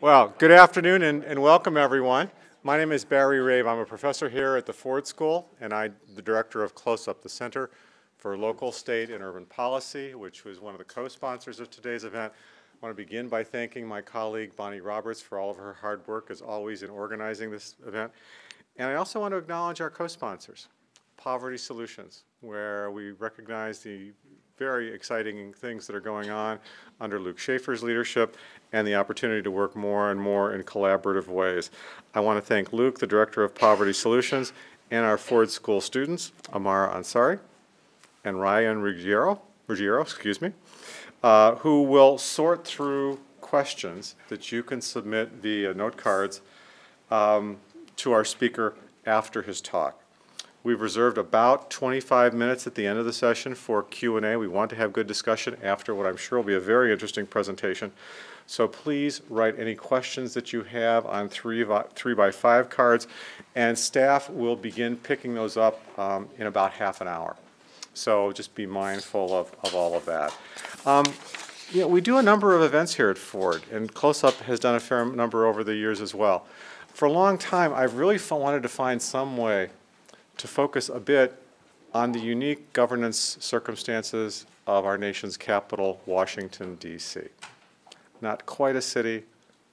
Well, good afternoon and, and welcome everyone. My name is Barry Rabe. I'm a professor here at the Ford School and I'm the director of CLOSUP, the Center for Local, State, and Urban Policy, which was one of the co-sponsors of today's event. I want to begin by thanking my colleague Bonnie Roberts for all of her hard work as always in organizing this event. And I also want to acknowledge our co-sponsors, Poverty Solutions, where we recognize the very exciting things that are going on under Luke Schaefer's leadership and the opportunity to work more and more in collaborative ways. I want to thank Luke, the Director of Poverty Solutions, and our Ford School students, Amara Ansari and Ryan Ruggiero, Ruggiero excuse me, uh, who will sort through questions that you can submit via note cards um, to our speaker after his talk. We've reserved about 25 minutes at the end of the session for Q&A. We want to have good discussion after what I'm sure will be a very interesting presentation. So please write any questions that you have on three, three by five cards, and staff will begin picking those up um, in about half an hour. So just be mindful of, of all of that. Um, know, we do a number of events here at Ford, and CLOSUP has done a fair number over the years as well. For a long time, I've really wanted to find some way to focus a bit on the unique governance circumstances of our nation's capital, Washington, D.C. Not quite a city,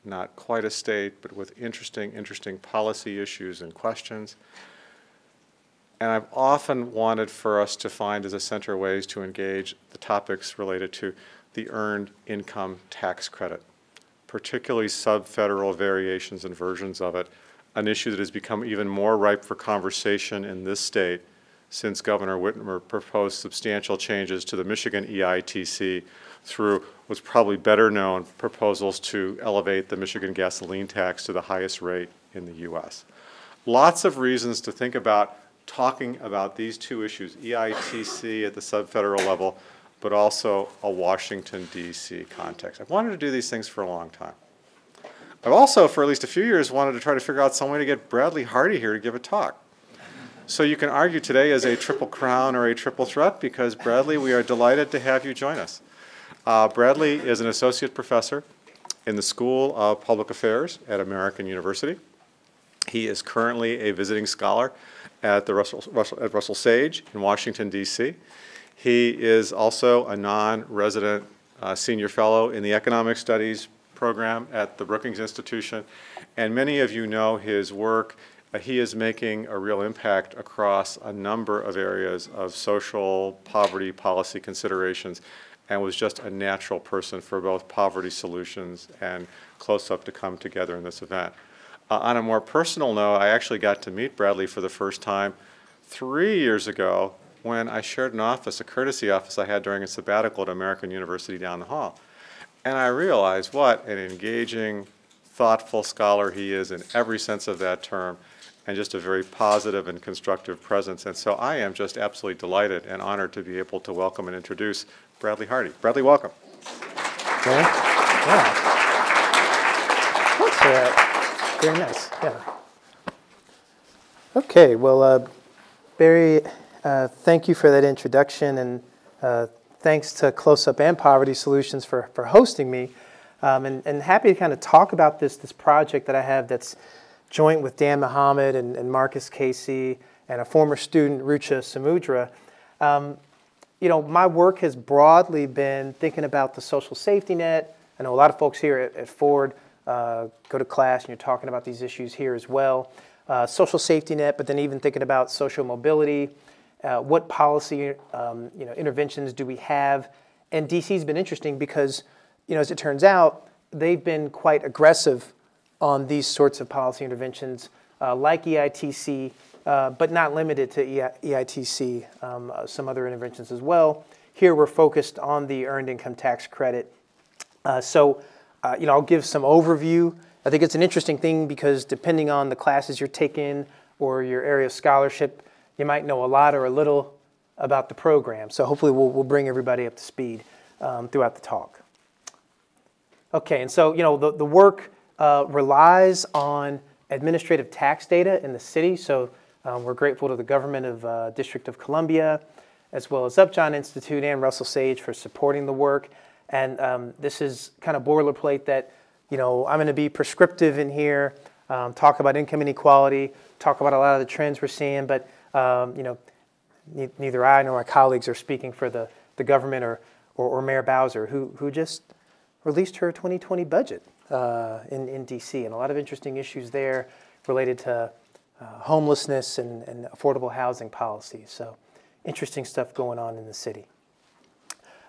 not quite a state, but with interesting, interesting policy issues and questions. And I've often wanted for us to find as a center ways to engage the topics related to the earned income tax credit, particularly sub-federal variations and versions of it, an issue that has become even more ripe for conversation in this state since Governor Whitmer proposed substantial changes to the Michigan EITC through what's probably better known proposals to elevate the Michigan gasoline tax to the highest rate in the U.S. Lots of reasons to think about talking about these two issues, EITC at the subfederal level, but also a Washington, D.C. context. I've wanted to do these things for a long time. I've also, for at least a few years, wanted to try to figure out some way to get Bradley Hardy here to give a talk. So you can argue today as a triple crown or a triple threat because, Bradley, we are delighted to have you join us. Uh, Bradley is an associate professor in the School of Public Affairs at American University. He is currently a visiting scholar at, the Russell, Russell, at Russell Sage in Washington, D.C. He is also a non-resident uh, senior fellow in the Economic Studies program at the Brookings Institution. And many of you know his work. Uh, he is making a real impact across a number of areas of social poverty policy considerations and was just a natural person for both poverty solutions and CLOSUP to come together in this event. Uh, on a more personal note, I actually got to meet Bradley for the first time three years ago when I shared an office, a courtesy office I had during a sabbatical at American University down the hall. And I realize what an engaging, thoughtful scholar he is in every sense of that term, and just a very positive and constructive presence. And so I am just absolutely delighted and honored to be able to welcome and introduce Bradley Hardy. Bradley, welcome. Okay. Yeah. That's uh, very nice. Yeah. Okay. Well, uh, Barry, uh, thank you for that introduction, and uh, thanks to CLOSUP and Poverty Solutions for, for hosting me. Um, and, and happy to kind of talk about this, this project that I have that's joint with Dan Muhammad and, and Marcus Casey and a former student, Rucha Samudra. Um, you know, my work has broadly been thinking about the social safety net. I know a lot of folks here at, at Ford uh, go to class and you're talking about these issues here as well. Uh, social safety net, but then even thinking about social mobility, uh, what policy um, you know, interventions do we have? And DC's been interesting because, you know, as it turns out, they've been quite aggressive on these sorts of policy interventions, uh, like EITC, uh, but not limited to EITC, um, uh, some other interventions as well. Here we're focused on the earned income tax credit. Uh, so, uh, you know, I'll give some overview. I think it's an interesting thing because depending on the classes you're taking or your area of scholarship, you might know a lot or a little about the program. So hopefully we'll, we'll bring everybody up to speed um, throughout the talk. Okay, and so you know the, the work uh, relies on administrative tax data in the city. So um, we're grateful to the government of uh, District of Columbia, as well as Upjohn Institute and Russell Sage for supporting the work. And um, this is kind of boilerplate that you know, I'm going to be prescriptive in here, um, talk about income inequality, talk about a lot of the trends we're seeing, but, um, you know, ne- neither I nor my colleagues are speaking for the, the government or, or, or Mayor Bowser, who, who just released her 2020 budget uh, in, in DC, and a lot of interesting issues there related to uh, homelessness and, and affordable housing policies. So, interesting stuff going on in the city.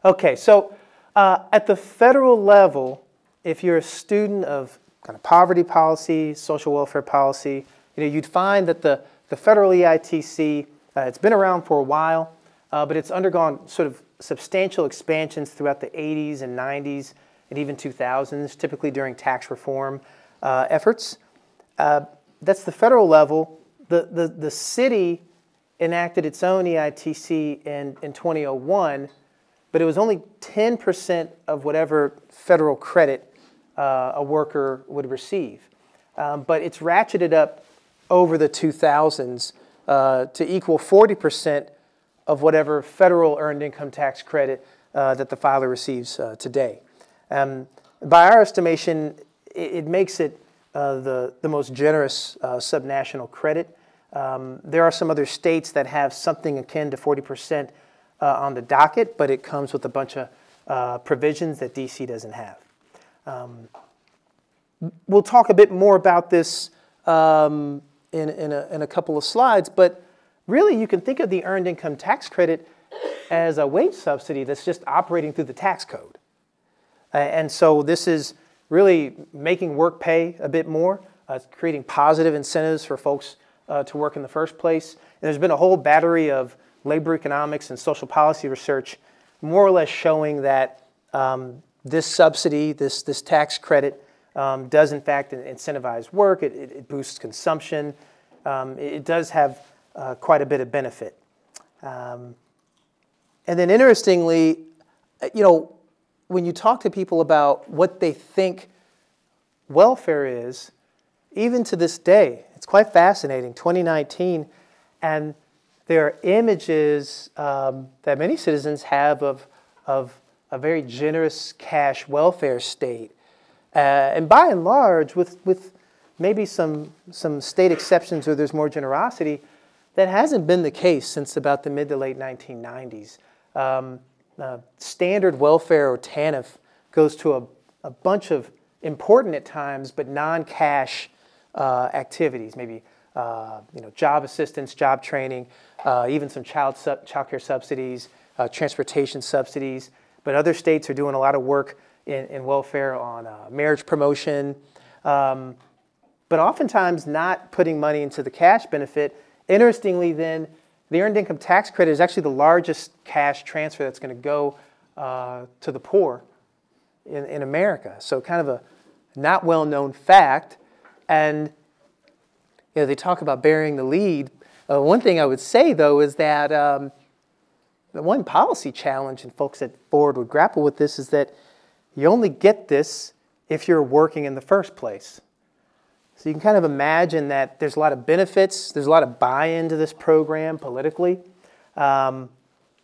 Okay, so uh, at the federal level, if you're a student of kind of poverty policy, social welfare policy, you know, you'd find that the, the federal EITC, uh, it's been around for a while, uh, but it's undergone sort of substantial expansions throughout the 80s and 90s and even 2000s, typically during tax reform uh, efforts. Uh, that's the federal level. The, the, the city enacted its own EITC in, in 2001, but it was only 10% of whatever federal credit uh, a worker would receive. Um, but it's ratcheted up over the 2000s uh, to equal 40% of whatever federal earned income tax credit uh, that the filer receives uh, today. Um, by our estimation, it, it makes it uh, the, the most generous uh, subnational credit. Um, there are some other states that have something akin to 40% on the docket, but it comes with a bunch of provisions that DC doesn't have. Um, we'll talk a bit more about this um, in, in a, in, a, couple of slides, but really you can think of the earned income tax credit as a wage subsidy that's just operating through the tax code. And so this is really making work pay a bit more, uh, creating positive incentives for folks uh, to work in the first place. And there's been a whole battery of labor economics and social policy research more or less showing that um, this subsidy, this, this tax credit, um, does in fact incentivize work, it, it, it boosts consumption, um, it, it, does have uh, quite a bit of benefit. Um, and then interestingly, you know, when you talk to people about what they think welfare is, even to this day, it's quite fascinating. 2019, and there are images um, that many citizens have of, of a very generous cash welfare state. Uh, and by and large, with, with maybe some, some state exceptions where there's more generosity, that hasn't been the case since about the mid to late 1990s. Um, uh, standard welfare or TANF goes to a, a bunch of important at times but non-cash uh, activities, maybe uh, you know, job assistance, job training, uh, even some child, sub- child care subsidies, uh, transportation subsidies. But other states are doing a lot of work in, in welfare on uh, marriage promotion, um, but oftentimes not putting money into the cash benefit. Interestingly, then, the earned income tax credit is actually the largest cash transfer that's going to go uh, to the poor in, in America. So, kind of a not well known fact. And you know, they talk about bearing the lead. Uh, one thing I would say, though, is that um, the one policy challenge, and folks at Ford would grapple with this, is that you only get this if you're working in the first place. So you can kind of imagine that there's a lot of benefits, there's a lot of buy in to this program politically. Um,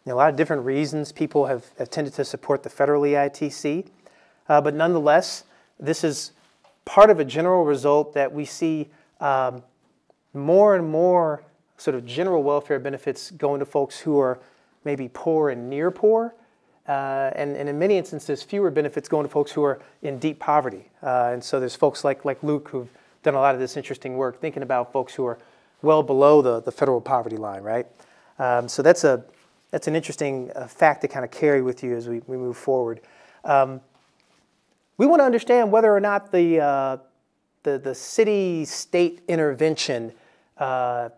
a lot of different reasons people have, have tended to support the federal EITC. Uh, but nonetheless, this is part of a general result that we see um, more and more sort of general welfare benefits going to folks who are maybe poor and near poor, uh, and, and, in many instances, fewer benefits going to folks who are in deep poverty. Uh, and so there's folks like, like Luke who've done a lot of this interesting work thinking about folks who are well below the, the federal poverty line, right? Um, so that's, a, that's an interesting uh, fact to kind of carry with you as we, we move forward. Um, we want to understand whether or not the, uh, the, the city state intervention uh,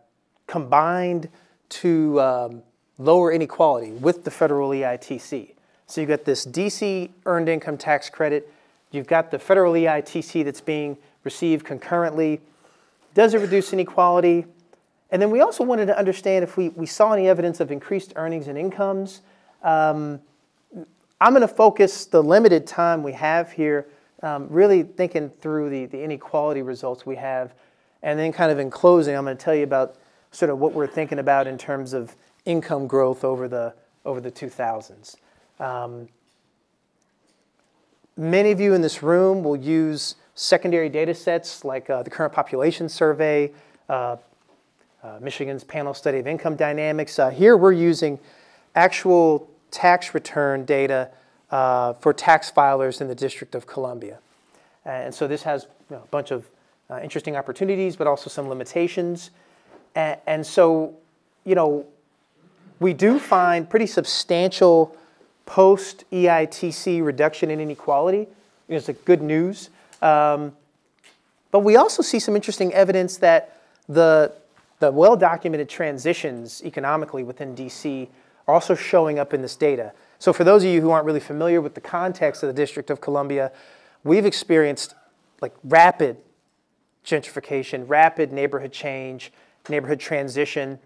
combined to um, lower inequality with the federal EITC. So you've got this DC earned income tax credit, you've got the federal EITC that's being received concurrently. Does it reduce inequality? And then we also wanted to understand if we, we saw any evidence of increased earnings and incomes. Um, I'm going to focus the limited time we have here, um, really thinking through the, the inequality results we have. And then, kind of in closing, I'm going to tell you about sort of what we're thinking about in terms of income growth over the, over the 2000s. Um, many of you in this room will use secondary data sets like uh, the current population survey, uh, uh, Michigan's panel study of income dynamics. Uh, here we're using actual tax return data uh, for tax filers in the District of Columbia. And so this has you know, a bunch of uh, interesting opportunities, but also some limitations. And, and so, you know, we do find pretty substantial post EITC reduction in inequality. It's a good news. Um, but we also see some interesting evidence that the, the well documented transitions economically within DC are also showing up in this data. So, for those of you who aren't really familiar with the context of the District of Columbia, we've experienced like rapid gentrification, rapid neighborhood change, neighborhood transition.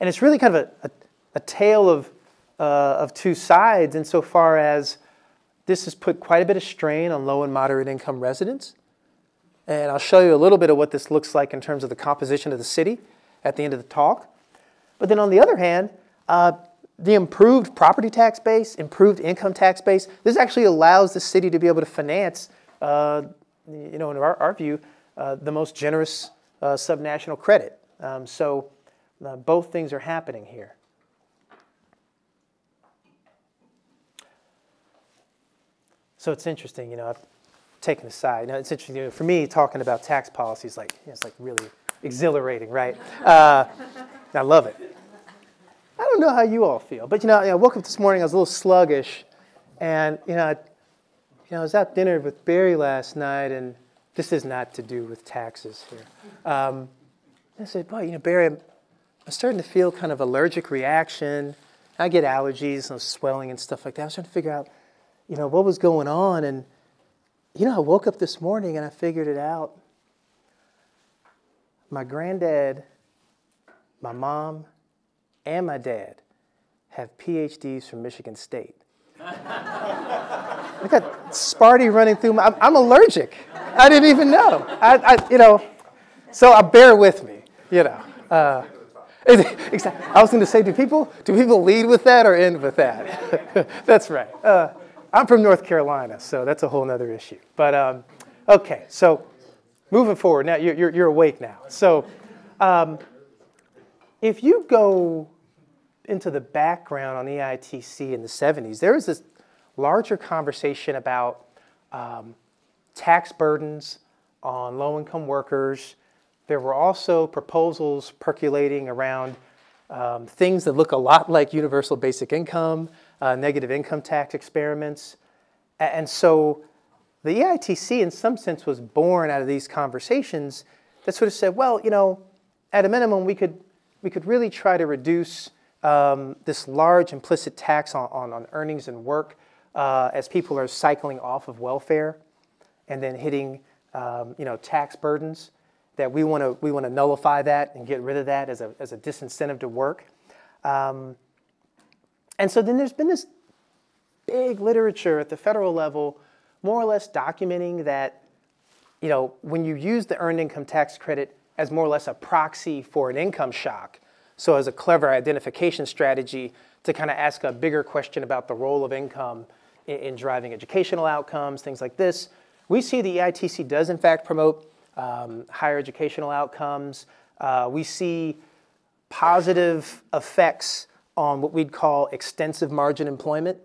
And it's really kind of a, a, a tale of, uh, of two sides insofar as this has put quite a bit of strain on low and moderate income residents. And I'll show you a little bit of what this looks like in terms of the composition of the city at the end of the talk. But then on the other hand, uh, the improved property tax base, improved income tax base, this actually allows the city to be able to finance, uh, you know, in our, our view, uh, the most generous uh, subnational credit. Um, so uh, both things are happening here. So it's interesting, you know, I've taken aside. Now it's interesting, you know, for me, talking about tax policy is like, it's like really exhilarating, right? Uh, I love it. I don't know how you all feel, but you know, I woke up this morning, I was a little sluggish, and you know, I, you know, I was at dinner with Barry last night, and this is not to do with taxes here. Um, I said, boy, you know, Barry, I'm, I'm, starting to feel kind of allergic reaction. I get allergies and swelling and stuff like that. I was trying to figure out, you know, what was going on, and you know, I woke up this morning and I figured it out. My granddad, my mom, and my dad have PhDs from Michigan State. I got Sparty running through my, I'm, I'm allergic. I didn't even know. I, I, you know, so I bear with me, you know. Uh, exactly. I was going to say, do people, do people lead with that or end with that? that's right. Uh, I'm from North Carolina, so that's a whole other issue. But um, okay, so moving forward, now you're, you're, you're awake now. So um, if you go into the background on EITC in the 70s, there was this larger conversation about um, tax burdens on low income workers. There were also proposals percolating around um, things that look a lot like universal basic income, uh, negative income tax experiments. And so the EITC, in some sense, was born out of these conversations that sort of said, well, you know, at a minimum, we could, we could really try to reduce um, this large implicit tax on, on, on earnings and work uh, as people are cycling off of welfare and then hitting um, you know, tax burdens, that we want to we want to nullify that and get rid of that as a, as a disincentive to work. Um, and so then there's been this big literature at the federal level, more or less documenting that you know, when you use the earned income tax credit as more or less a proxy for an income shock, so as a clever identification strategy to kind of ask a bigger question about the role of income in, in driving educational outcomes, things like this, we see the EITC does in fact promote um, higher educational outcomes. Uh, we see positive effects on what we'd call extensive margin employment.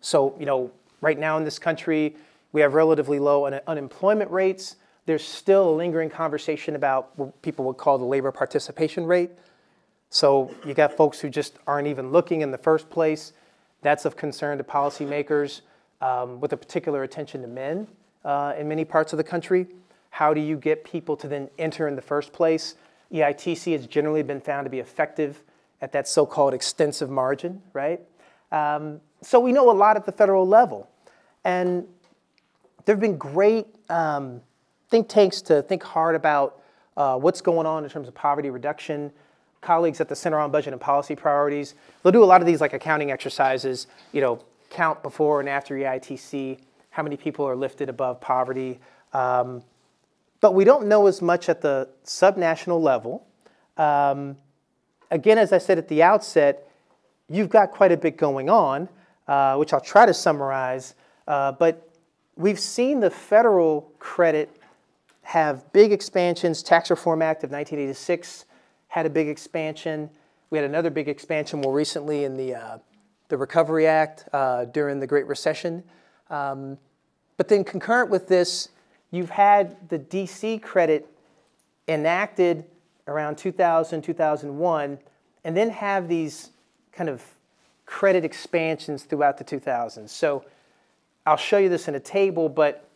So, you know, right now in this country, we have relatively low un- unemployment rates. There's still a lingering conversation about what people would call the labor participation rate. So you got folks who just aren't even looking in the first place. That's of concern to policymakers um, with a particular attention to men uh, in many parts of the country. How do you get people to then enter in the first place? EITC has generally been found to be effective at that so-called extensive margin, right? Um, so we know a lot at the federal level. And there have been great um, think tanks to think hard about uh, what's going on in terms of poverty reduction, colleagues at the Center on Budget and Policy Priorities, they'll do a lot of these like accounting exercises, you know, count before and after EITC, how many people are lifted above poverty. Um, but we don't know as much at the subnational level. Um, again, as I said at the outset, you've got quite a bit going on, uh, which I'll try to summarize. Uh, but we've seen the federal credit have big expansions. Tax Reform Act of 1986 had a big expansion. We had another big expansion more recently in the, uh, the Recovery Act uh, during the Great Recession. Um, but then concurrent with this, you've had the DC credit enacted around 2000, 2001, and then have these kind of credit expansions throughout the 2000s. So I'll show you this in a table, but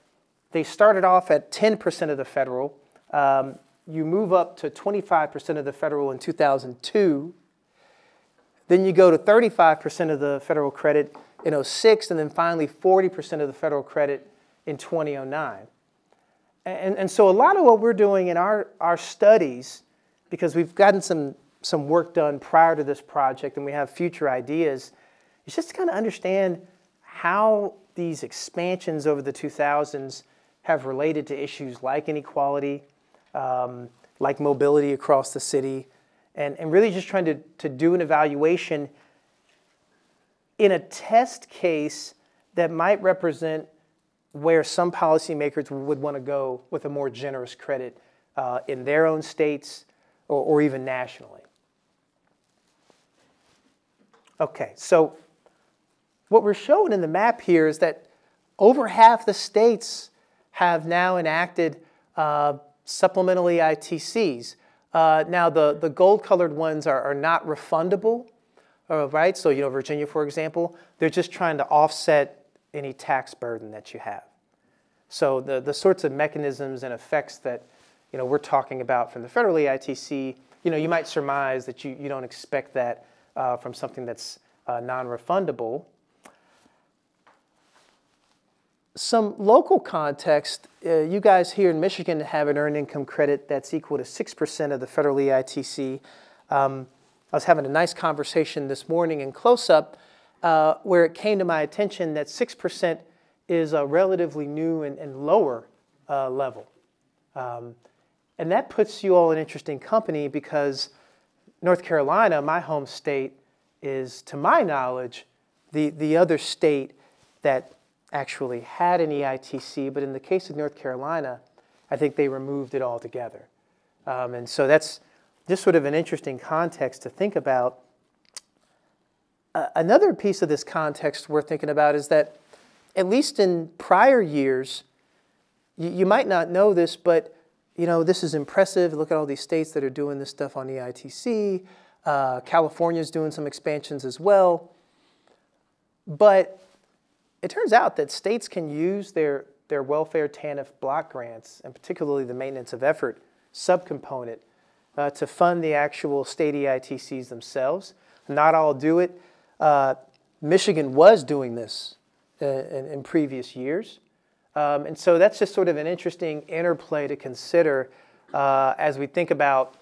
they started off at 10% of the federal. Um, you move up to 25% of the federal in 2002. Then you go to 35% of the federal credit in 06, and then finally 40% of the federal credit in 2009. And, and so a lot of what we're doing in our, our studies, because we've gotten some, some work done prior to this project and we have future ideas, is just to kind of understand how these expansions over the 2000s have related to issues like inequality, um, like mobility across the city, and, and really just trying to, to do an evaluation in a test case that might represent where some policymakers would want to go with a more generous credit uh, in their own states or, or even nationally. Okay, so what we're showing in the map here is that over half the states have now enacted uh, supplemental EITCs. Uh, now, the, the gold colored ones are, are not refundable, uh, right? So, you know, Virginia, for example, they're just trying to offset any tax burden that you have. So, the, the sorts of mechanisms and effects that, you know, we're talking about from the federal EITC, you know, you might surmise that you, you don't expect that uh, from something that's uh, non refundable some local context, uh, you guys here in Michigan have an earned income credit that's equal to 6% of the federal EITC. Um, I was having a nice conversation this morning in CLOSUP uh, where it came to my attention that 6% is a relatively new and, and lower uh, level. Um, and that puts you all in interesting company because North Carolina, my home state, is, to my knowledge, the, the other state that actually had an EITC, but in the case of North Carolina, I think they removed it altogether. Um, and so that's just sort of an interesting context to think about. Uh, another piece of this context worth thinking about is that, at least in prior years, you, you might not know this, but you know this is impressive. Look at all these states that are doing this stuff on EITC. Uh, California is doing some expansions as well. But it turns out that states can use their, their welfare TANF block grants, and particularly the maintenance of effort subcomponent, uh, to fund the actual state EITCs themselves. Not all do it. Uh, Michigan was doing this uh, in, in previous years. Um, and so that's just sort of an interesting interplay to consider uh, as we think about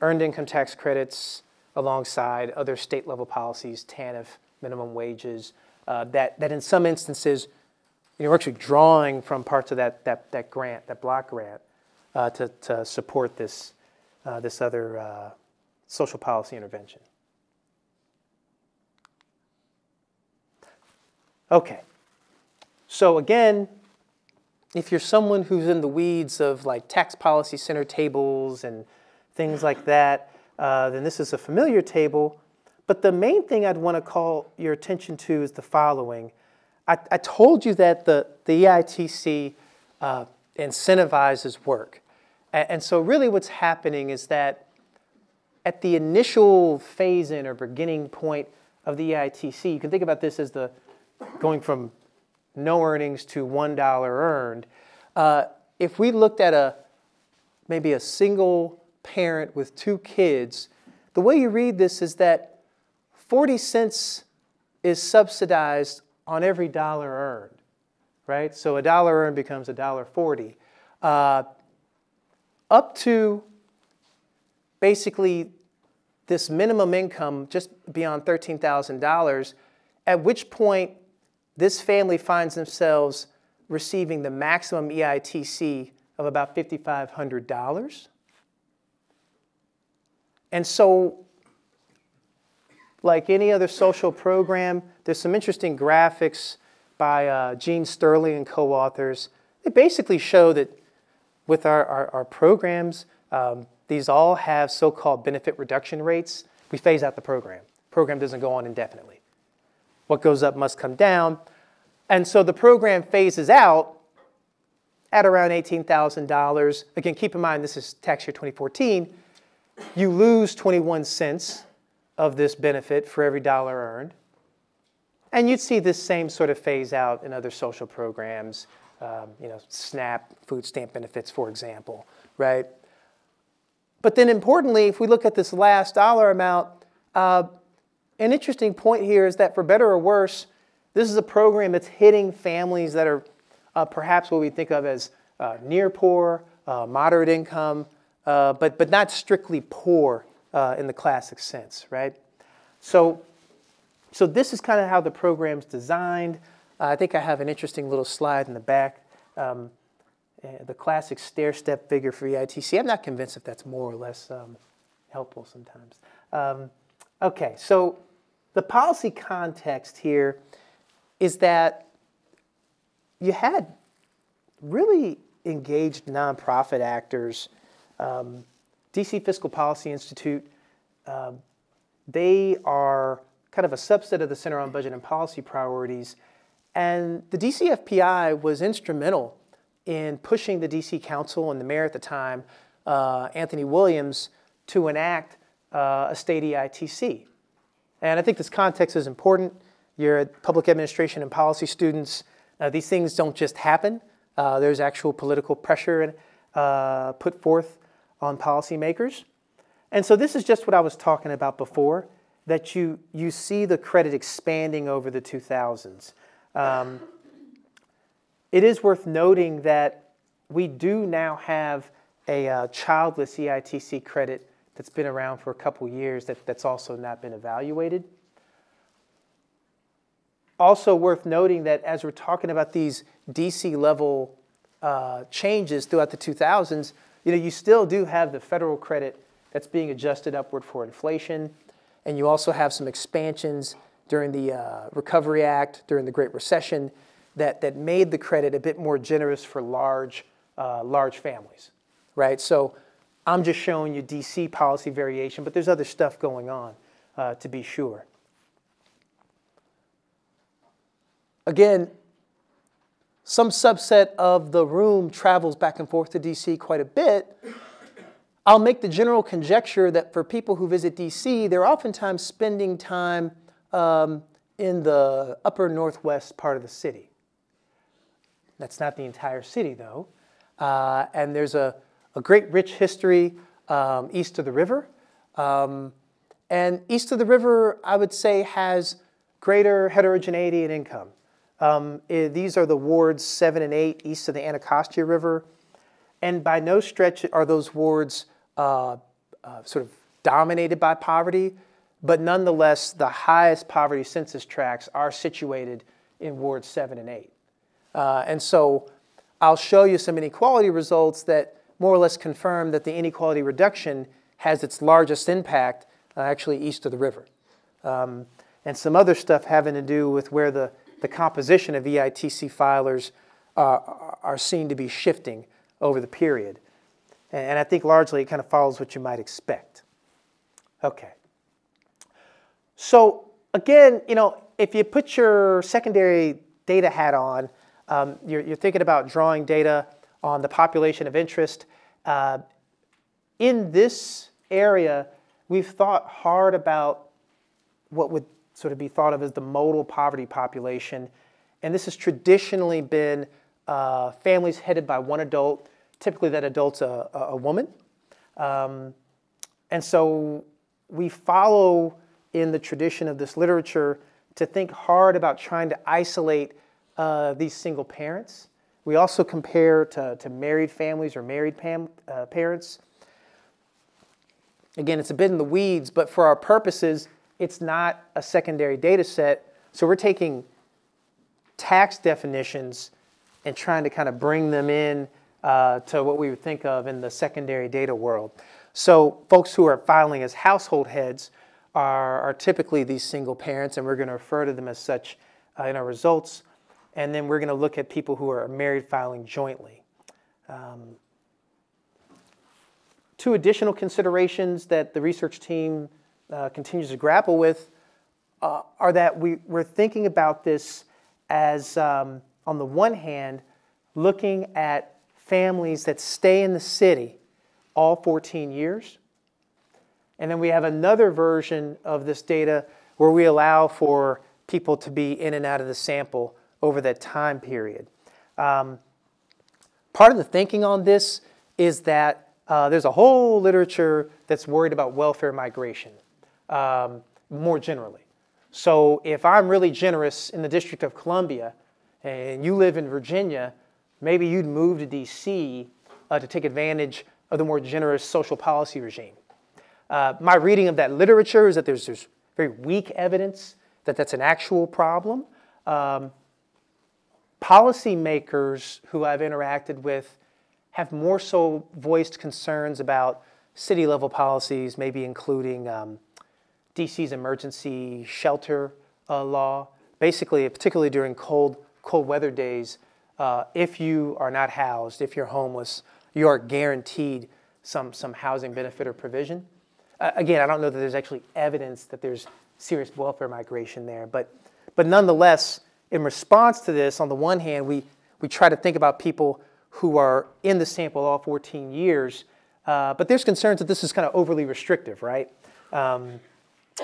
earned income tax credits alongside other state level policies, TANF, minimum wages, uh, that, that in some instances, you know, we're actually drawing from parts of that, that, that grant, that block grant, uh, to, to support this, uh, this other uh, social policy intervention. Okay, so again, if you're someone who's in the weeds of like tax policy center tables and things like that, uh, then this is a familiar table. But the main thing I'd want to call your attention to is the following. I, I told you that the, the EITC uh, incentivizes work. And, and so, really, what's happening is that at the initial phase in or beginning point of the EITC, you can think about this as the going from no earnings to $1 earned. Uh, if we looked at a maybe a single parent with two kids, the way you read this is that 40 cents is subsidized on every dollar earned, right? So a dollar earned becomes a dollar 40. Uh, up to basically this minimum income just beyond $13,000, at which point this family finds themselves receiving the maximum EITC of about $5,500. And so like any other social program, there's some interesting graphics by uh, Gene Sperling and co-authors. They basically show that with our, our, our programs, um, these all have so-called benefit reduction rates. We phase out the program. Program doesn't go on indefinitely. What goes up must come down. And so the program phases out at around $18,000. Again, keep in mind this is tax year 2014. You lose 21 cents of this benefit for every dollar earned. And you'd see this same sort of phase out in other social programs, um, you know, SNAP, food stamp benefits, for example, right? But then importantly, if we look at this last dollar amount, uh, an interesting point here is that for better or worse, this is a program that's hitting families that are uh, perhaps what we think of as uh, near poor, uh, moderate income, uh, but, but not strictly poor uh, in the classic sense, right? So, so this is kind of how the program's designed. Uh, I think I have an interesting little slide in the back. Um, the classic stair-step figure for EITC. I'm not convinced if that's more or less um, helpful sometimes. Um, okay, so the policy context here is that you had really engaged nonprofit actors. Um, DC Fiscal Policy Institute, uh, they are kind of a subset of the Center on Budget and Policy Priorities. And the DCFPI was instrumental in pushing the DC Council and the mayor at the time, uh, Anthony Williams, to enact uh, a state EITC. And I think this context is important. You're public administration and policy students. Uh, these things don't just happen. Uh, there's actual political pressure uh, put forth on policymakers. And so this is just what I was talking about before, that you, you see the credit expanding over the 2000s. Um, it is worth noting that we do now have a uh, childless EITC credit that's been around for a couple years that, that's also not been evaluated. Also worth noting that as we're talking about these DC level uh, changes throughout the 2000s, you know, you still do have the federal credit that's being adjusted upward for inflation, and you also have some expansions during the uh, Recovery Act, during the Great Recession, that, that made the credit a bit more generous for large, uh, large families, right? So I'm just showing you DC policy variation, but there's other stuff going on uh, to be sure. Again, some subset of the room travels back and forth to DC quite a bit. I'll make the general conjecture that for people who visit DC, they're oftentimes spending time um, in the upper northwest part of the city. That's not the entire city, though. Uh, and there's a, a great rich history um, east of the river. Um, and east of the river, I would say, has greater heterogeneity in income. Um, it, these are the wards seven and eight east of the Anacostia River. And by no stretch are those wards uh, uh, sort of dominated by poverty, but nonetheless, the highest poverty census tracts are situated in wards seven and eight. Uh, and so I'll show you some inequality results that more or less confirm that the inequality reduction has its largest impact uh, actually east of the river. Um, and some other stuff having to do with where the, the composition of EITC filers uh, are seen to be shifting over the period. And, and I think largely it kind of follows what you might expect. Okay. So again, you know, if you put your secondary data hat on, um, you're, you're, thinking about drawing data on the population of interest. Uh, in this area, we've thought hard about what would sort of be thought of as the modal poverty population. And this has traditionally been uh, families headed by one adult. Typically, that adult's a, a woman. Um, and so we follow in the tradition of this literature to think hard about trying to isolate uh, these single parents. We also compare to, to married families or married pam, uh, parents. Again, it's a bit in the weeds, but for our purposes, it's not a secondary data set. So we're taking tax definitions and trying to kind of bring them in uh, to what we would think of in the secondary data world. So folks who are filing as household heads are, are typically these single parents, and we're going to refer to them as such uh, in our results. And then we're going to look at people who are married filing jointly. Um, two additional considerations that the research team uh, continues to grapple with uh, are that we, we're thinking about this as, um, on the one hand, looking at families that stay in the city all 14 years. And then we have another version of this data where we allow for people to be in and out of the sample over that time period. Um, part of the thinking on this is that uh, there's a whole literature that's worried about welfare migration um, more generally. So if I'm really generous in the District of Columbia and you live in Virginia, maybe you'd move to DC uh, to take advantage of the more generous social policy regime. Uh, my reading of that literature is that there's, there's very weak evidence that that's an actual problem. Um, policymakers who I've interacted with have more so voiced concerns about city level policies, maybe including um, DC's emergency shelter uh, law. Basically, particularly during cold, cold weather days, uh, if you are not housed, if you're homeless, you are guaranteed some, some housing benefit or provision. Uh, again, I don't know that there's actually evidence that there's serious welfare migration there, but, but nonetheless, in response to this, on the one hand, we, we try to think about people who are in the sample all 14 years, uh, but there's concerns that this is kind of overly restrictive, right? Um,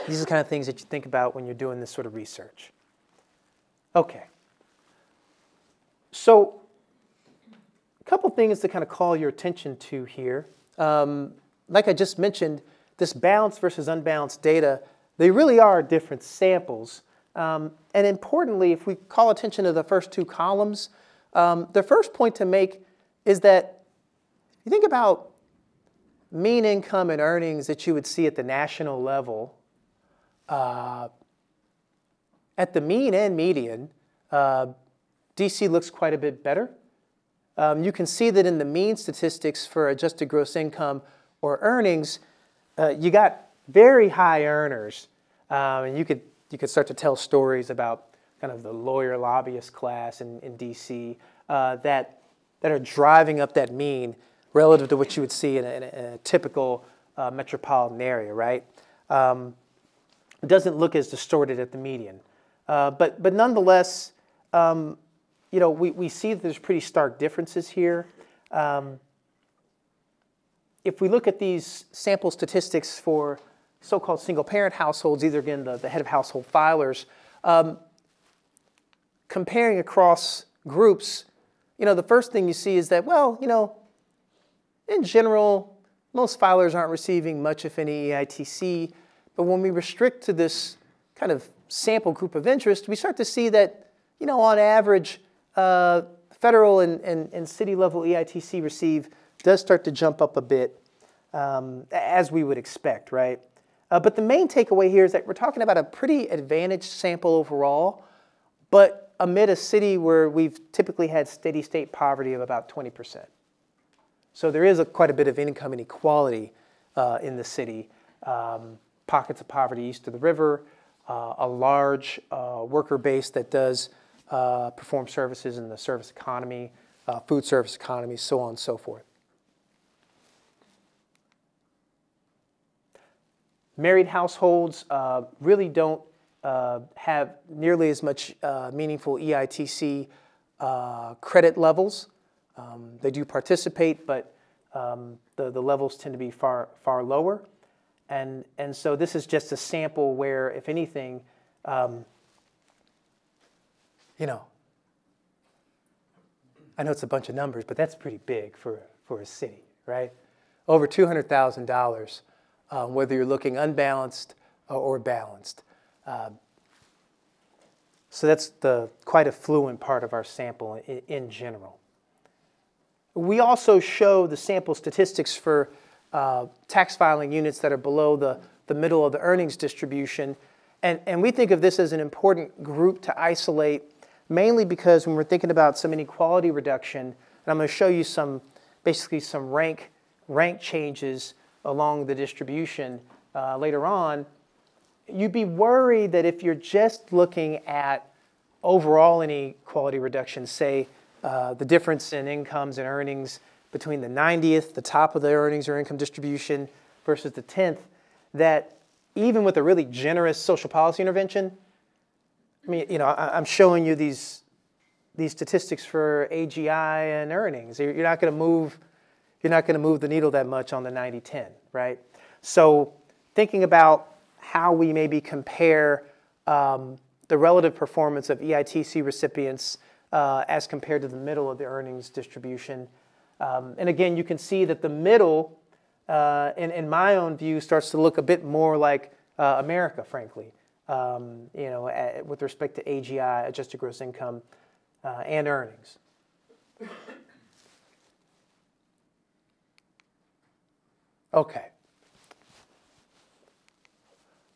these are the kind of things that you think about when you're doing this sort of research. Okay. So, a couple things to kind of call your attention to here. Um, like I just mentioned, this balanced versus unbalanced data, they really are different samples. Um, and importantly, if we call attention to the first two columns, um, the first point to make is that if you think about mean income and earnings that you would see at the national level, uh, at the mean and median, uh, DC looks quite a bit better. Um, you can see that in the mean statistics for adjusted gross income or earnings, uh, you got very high earners. Um, and you could, you could start to tell stories about kind of the lawyer lobbyist class in, in DC uh, that, that are driving up that mean relative to what you would see in a, in a, in a typical uh, metropolitan area, right? Um, it doesn't look as distorted at the median. Uh, but, but nonetheless, um, you know, we, we see that there's pretty stark differences here. Um, if we look at these sample statistics for so-called single-parent households, either again the, the head of household filers, um, comparing across groups, you know, the first thing you see is that, well, you know, in general, most filers aren't receiving much, if any, EITC. But when we restrict to this kind of sample group of interest, we start to see that, you know, on average, uh, federal and, and, and, city level EITC receive does start to jump up a bit, um, as we would expect, right? Uh, but the main takeaway here is that we're talking about a pretty advantaged sample overall, but amid a city where we've typically had steady state poverty of about 20%. So there is a, quite a bit of income inequality uh, in the city. Um, pockets of poverty east of the river, uh, a large uh, worker base that does uh, perform services in the service economy, uh, food service economy, so on and so forth. Married households uh, really don't uh, have nearly as much meaningful EITC credit levels. Um, they do participate, but um, the, the levels tend to be far, far lower. And, and so this is just a sample where, if anything, um, you know, I know it's a bunch of numbers, but that's pretty big for, for a city, right? Over $200,000, um, whether you're looking unbalanced or balanced. Uh, so that's the quite affluent part of our sample in, in general. We also show the sample statistics for uh, tax filing units that are below the, the middle of the earnings distribution. And, and we think of this as an important group to isolate, mainly because when we're thinking about some inequality reduction, and I'm going to show you some, basically some rank, rank changes along the distribution uh, later on, you'd be worried that if you're just looking at overall inequality reduction, say uh, the difference in incomes and earnings between the 90th, the top of the earnings or income distribution, versus the 10th, that even with a really generous social policy intervention, I mean, you know, I, am showing you these these statistics for AGI and earnings. You're, you're not going to move, you're not going to move the needle that much on the 90-10, right? So thinking about how we maybe compare um, the relative performance of EITC recipients uh, as compared to the middle of the earnings distribution. Um, and again, you can see that the middle, uh, in, in my own view, starts to look a bit more like uh, America, frankly, um, you know, at, with respect to AGI, adjusted gross income, uh, and earnings. Okay.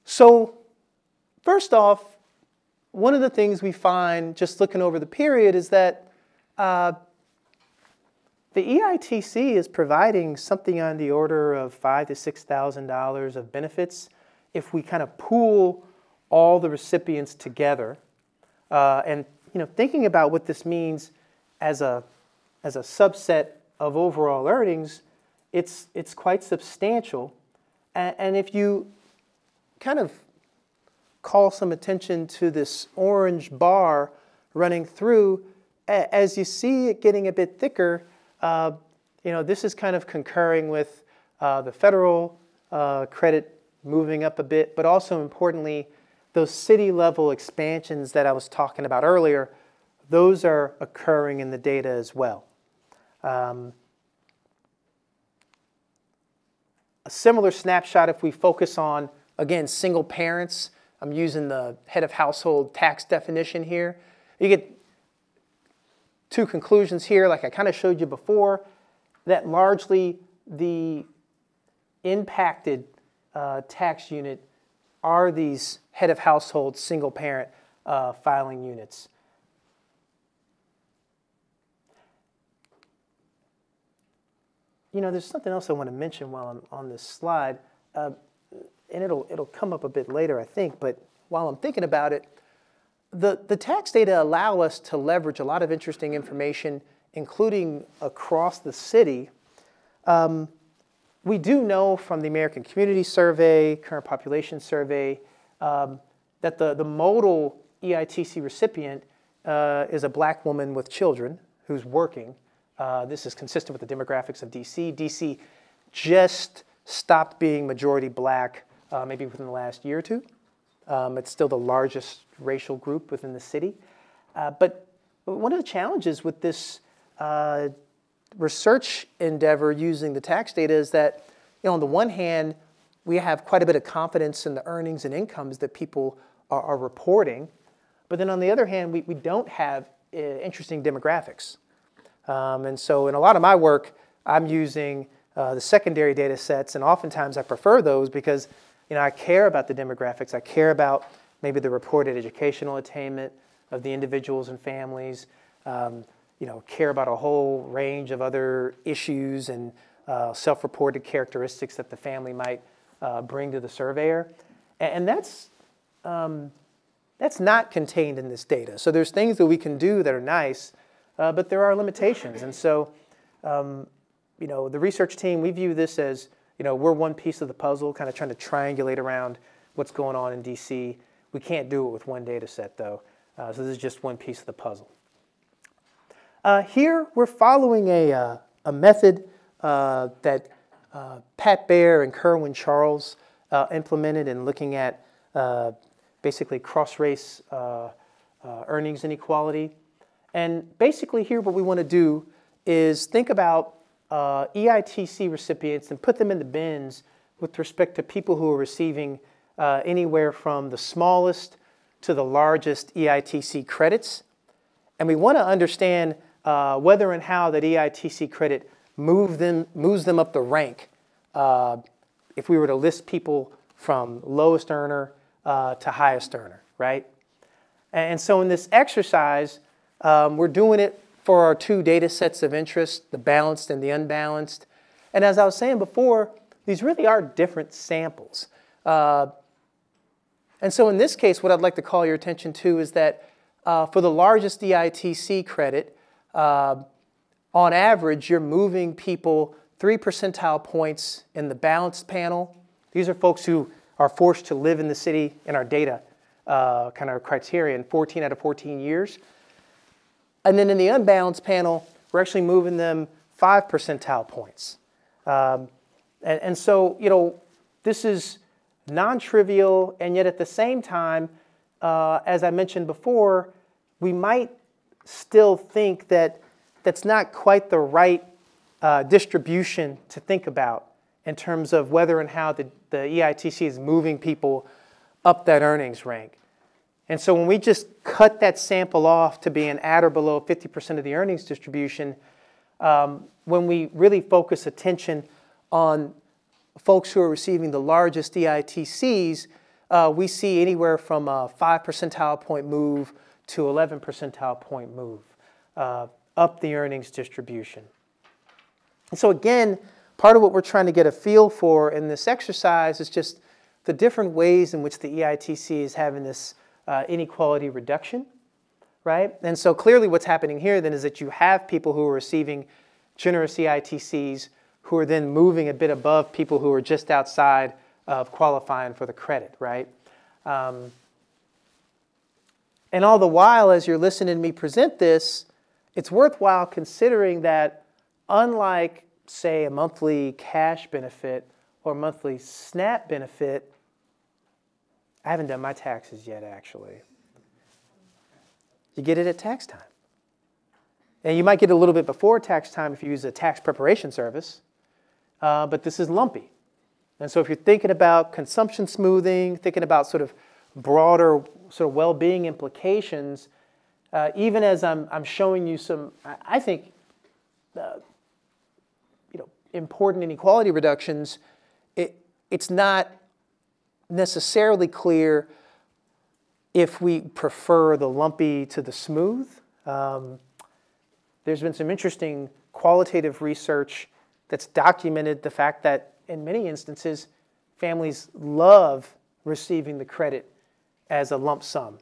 So, first off, one of the things we find just looking over the period is that uh, the EITC is providing something on the order of five to six thousand dollars of benefits if we kind of pool all the recipients together. Uh, and you know, thinking about what this means as a as a subset of overall earnings, it's it's quite substantial. And, and if you kind of call some attention to this orange bar running through. As you see it getting a bit thicker, uh, you know, this is kind of concurring with uh, the federal uh, credit moving up a bit, but also importantly, those city level expansions that I was talking about earlier, those are occurring in the data as well. Um, a similar snapshot if we focus on, again, single parents, I'm using the head of household tax definition here. You get two conclusions here, like I kind of showed you before, that largely the impacted uh, tax unit are these head of household single parent uh, filing units. You know, there's something else I want to mention while I'm on this slide. Uh, and it'll, it'll come up a bit later, I think, but while I'm thinking about it, the, the tax data allow us to leverage a lot of interesting information, including across the city. Um, we do know from the American Community Survey, current population survey, um, that the, the modal EITC recipient uh, is a black woman with children who's working. Uh, this is consistent with the demographics of DC. DC just stopped being majority black uh, maybe within the last year or two. Um, it's still the largest racial group within the city. Uh, but one of the challenges with this uh, research endeavor using the tax data is that, you know, on the one hand, we have quite a bit of confidence in the earnings and incomes that people are, are reporting. But then on the other hand, we, we don't have uh, interesting demographics. Um, and so in a lot of my work, I'm using uh, the secondary data sets, and oftentimes I prefer those because you know, I care about the demographics. I care about maybe the reported educational attainment of the individuals and families. Um, you know, care about a whole range of other issues and uh, self-reported characteristics that the family might uh, bring to the surveyor, and, and that's um, that's not contained in this data. So there's things that we can do that are nice, uh, but there are limitations, and so um, you know, the research team we view this as you know, we're one piece of the puzzle, kind of trying to triangulate around what's going on in DC. We can't do it with one data set, though. Uh, so this is just one piece of the puzzle. Uh, here, we're following a, uh, a method uh, that uh, Pat Bayer and Kerwin Charles implemented in looking at basically cross-race earnings inequality. And basically here, what we want to do is think about uh, EITC recipients and put them in the bins with respect to people who are receiving uh, anywhere from the smallest to the largest EITC credits. And we want to understand uh, whether and how that EITC credit move them, moves them up the rank uh, if we were to list people from lowest earner uh, to highest earner, right? And so in this exercise, um, we're doing it for our two data sets of interest, the balanced and the unbalanced. And as I was saying before, these really are different samples. Uh, and so in this case, what I'd like to call your attention to is that uh, for the largest EITC credit, uh, on average, you're moving people three percentile points in the balanced panel. These are folks who are forced to live in the city in our data uh, kind of criterion, 14 out of 14 years. And then in the unbalanced panel, we're actually moving them five percentile points. Um, and, and so, you know, this is non-trivial, and yet at the same time, uh, as I mentioned before, we might still think that that's not quite the right uh, distribution to think about in terms of whether and how the, the EITC is moving people up that earnings rank. And so when we just cut that sample off to being at or below 50% of the earnings distribution, um, when we really focus attention on folks who are receiving the largest EITCs, uh, we see anywhere from a 5 percentile point move to 11 percentile point move uh, up the earnings distribution. And so again, part of what we're trying to get a feel for in this exercise is just the different ways in which the EITC is having this uh, inequality reduction, right? And so clearly what's happening here then is that you have people who are receiving generous EITCs who are then moving a bit above people who are just outside of qualifying for the credit, right? Um, and all the while, as you're listening to me present this, it's worthwhile considering that unlike, say, a monthly cash benefit or monthly SNAP benefit, I haven't done my taxes yet, actually. You get it at tax time. And you might get a little bit before tax time if you use a tax preparation service, uh, but this is lumpy. And so if you're thinking about consumption smoothing, thinking about sort of broader sort of well-being implications, uh, even as I'm, I'm showing you some, I think, uh, you know, important inequality reductions, it, it's not necessarily clear if we prefer the lumpy to the smooth. Um, there's been some interesting qualitative research that's documented the fact that in many instances, families love receiving the credit as a lump sum,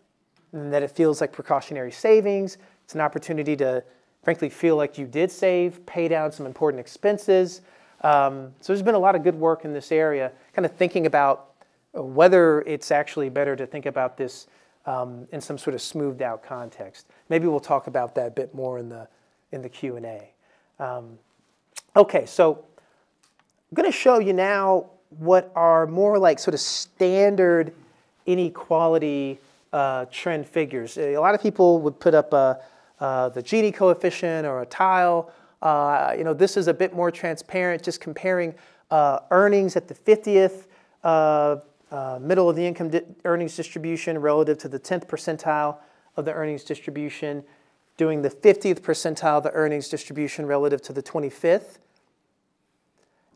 and that it feels like precautionary savings. It's an opportunity to, frankly, feel like you did save, pay down some important expenses. Um, so there's been a lot of good work in this area, kind of thinking about whether it's actually better to think about this um, in some sort of smoothed out context. Maybe we'll talk about that a bit more in the, in the Q&A. Um, okay, so I'm going to show you now what are more like sort of standard inequality uh, trend figures. A lot of people would put up a, uh, the Gini coefficient or a Theil. Uh, you know, this is a bit more transparent, just comparing uh, earnings at the 50th uh, middle of the income di earnings distribution relative to the 10th percentile of the earnings distribution, doing the 50th percentile of the earnings distribution relative to the 25th.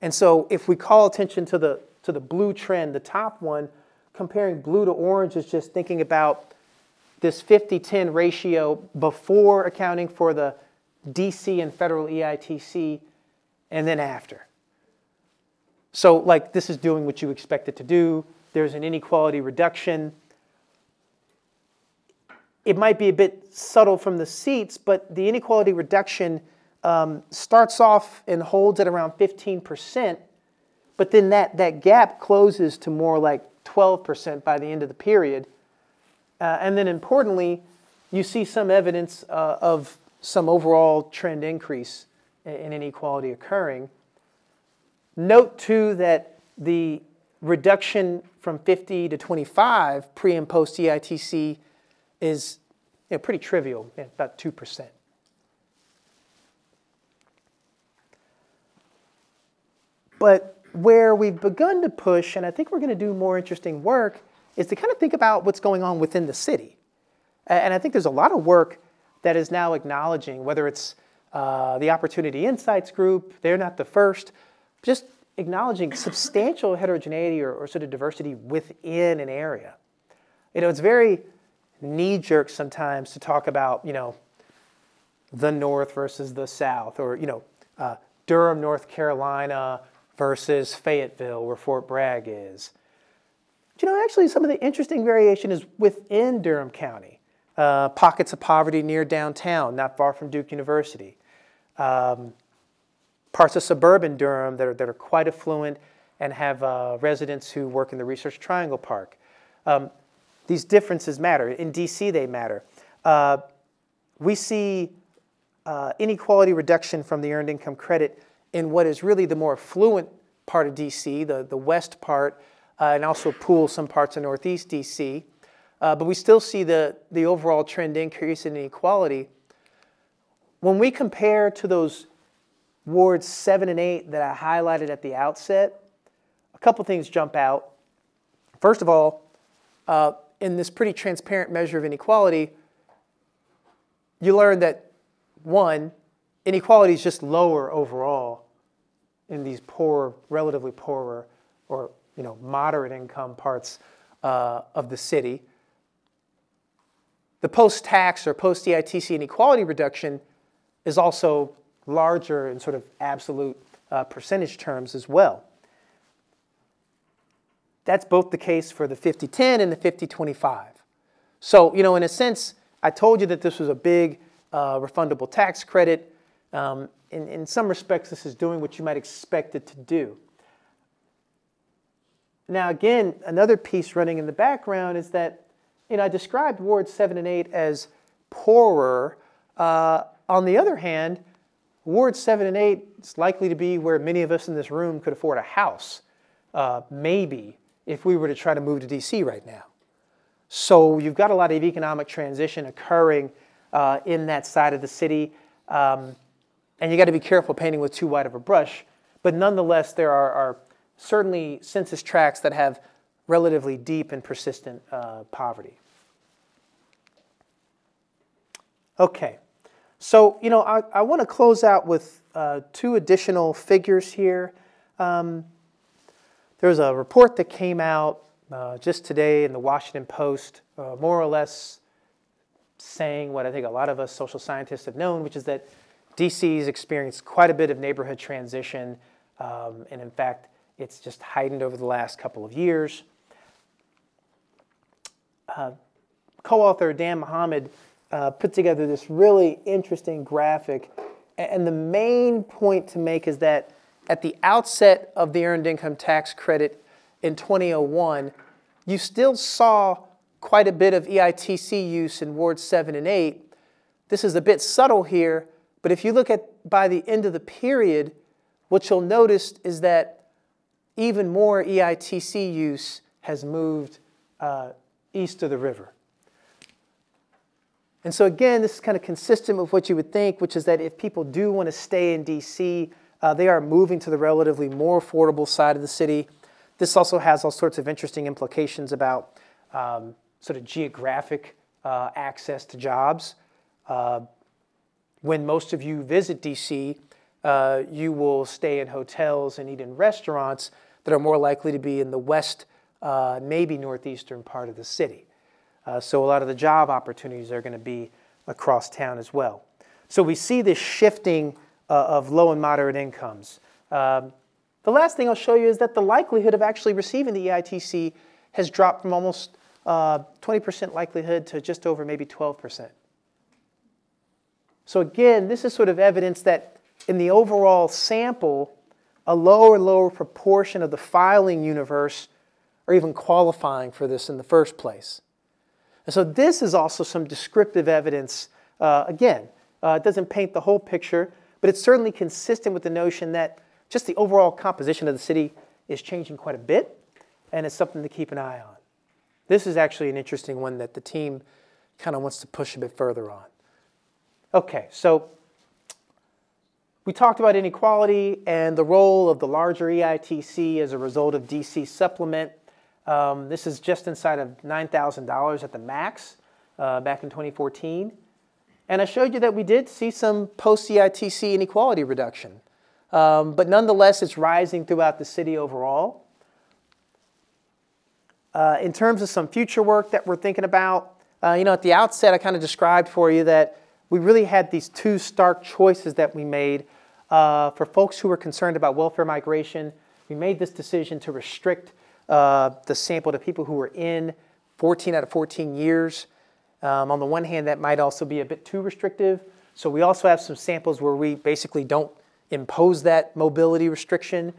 And so if we call attention to the, to the blue trend, the top one, comparing blue to orange is just thinking about this 50-10 ratio before accounting for the DC and federal EITC and then after. So like this is doing what you expect it to do. There's an inequality reduction. It might be a bit subtle from the seats, but the inequality reduction um, starts off and holds at around 15%, but then that, that gap closes to more like 12% by the end of the period. Uh, and then importantly, you see some evidence uh, of some overall trend increase in, in inequality occurring. Note too that the reduction from 50 to 25 pre and post EITC is you know, pretty trivial, about 2%. But where we've begun to push, and I think we're going to do more interesting work, is to kind of think about what's going on within the city. And I think there's a lot of work that is now acknowledging, whether it's uh, the Opportunity Insights Group, they're not the first, just acknowledging substantial heterogeneity or, or, sort of diversity within an area. You know, it's very knee-jerk sometimes to talk about, you know, the North versus the South, or, you know, uh, Durham, North Carolina versus Fayetteville, where Fort Bragg is. But, you know, actually some of the interesting variation is within Durham County. uh, pockets of poverty near downtown, not far from Duke University. Um, parts of suburban Durham that are, that are quite affluent and have uh, residents who work in the Research Triangle Park. Um, these differences matter. In DC, they matter. Uh, we see uh, inequality reduction from the earned income credit in what is really the more affluent part of DC, the, the west part, uh, and also pool some parts of northeast DC. Uh, but we still see the, the overall trend increase in inequality. When we compare to those wards seven and eight that I highlighted at the outset, a couple things jump out. First of all, uh, in this pretty transparent measure of inequality, you learn that one, inequality is just lower overall in these poor, relatively poorer, or you know, moderate income parts uh, of the city. The post-tax or post-EITC inequality reduction is also larger in sort of absolute uh, percentage terms as well. That's both the case for the 50-10 and the 50-25. So, you know, in a sense, I told you that this was a big uh, refundable tax credit. Um, in, in some respects, this is doing what you might expect it to do. Now, again, another piece running in the background is that, you know, I described wards 7 and 8 as poorer. Uh, on the other hand, wards 7 and 8 is likely to be where many of us in this room could afford a house, uh, maybe, if we were to try to move to DC right now. So you've got a lot of economic transition occurring uh, in that side of the city. Um, and you got to be careful painting with too wide of a brush. But nonetheless, there are, are certainly census tracts that have relatively deep and persistent uh, poverty. Okay, so you know I, I want to close out with uh, two additional figures here. Um, there's a report that came out uh, just today in the Washington Post, uh, more or less saying what I think a lot of us social scientists have known, which is that DC's experienced quite a bit of neighborhood transition, um, and in fact, it's just heightened over the last couple of years. Uh, co-author Dan Mohammed uh, put together this really interesting graphic, and the main point to make is that at the outset of the earned income tax credit in 2001, you still saw quite a bit of EITC use in wards 7 and 8. This is a bit subtle here, but if you look at by the end of the period, what you'll notice is that even more EITC use has moved uh, east of the river. And so again, this is kind of consistent with what you would think, which is that if people do want to stay in DC, uh, they are moving to the relatively more affordable side of the city. This also has all sorts of interesting implications about um, sort of geographic uh, access to jobs. Uh, when most of you visit DC, uh, you will stay in hotels and eat in restaurants that are more likely to be in the west, uh, maybe northeastern part of the city. Uh, so a lot of the job opportunities are going to be across town as well. So we see this shifting uh, of low and moderate incomes. Um, the last thing I'll show you is that the likelihood of actually receiving the EITC has dropped from almost 20% uh, likelihood to just over maybe 12%. So again, this is sort of evidence that in the overall sample, a lower and lower proportion of the filing universe are even qualifying for this in the first place. And so this is also some descriptive evidence. Uh, again, uh, it doesn't paint the whole picture, but it's certainly consistent with the notion that just the overall composition of the city is changing quite a bit, and it's something to keep an eye on. This is actually an interesting one that the team kind of wants to push a bit further on. Okay, so we talked about inequality and the role of the larger EITC as a result of DC supplement. Um, this is just inside of $9,000 at the max uh, back in 2014. And I showed you that we did see some post-EITC inequality reduction. Um, but nonetheless, it's rising throughout the city overall. Uh, in terms of some future work that we're thinking about, uh, you know, at the outset, I kind of described for you that we really had these two stark choices that we made. Uh, for folks who were concerned about welfare migration, we made this decision to restrict uh, the sample to people who were in 14 out of 14 years. Um, on the one hand, that might also be a bit too restrictive. So we also have some samples where we basically don't impose that mobility restriction.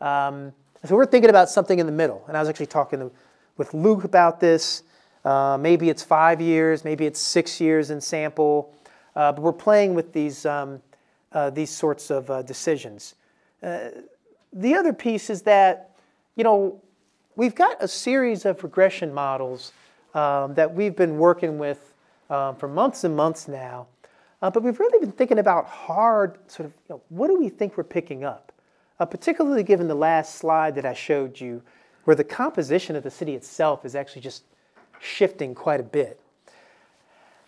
Um, so we're thinking about something in the middle. And I was actually talking with Luke about this. Uh, maybe it's five years, maybe it's six years in sample. Uh, but we're playing with these, um, uh, these sorts of uh, decisions. Uh, the other piece is that, you know, we've got a series of regression models um, that we've been working with um, for months and months now. Uh, but we've really been thinking about hard, sort of, you know, what do we think we're picking up? Uh, particularly given the last slide that I showed you, where the composition of the city itself is actually just shifting quite a bit.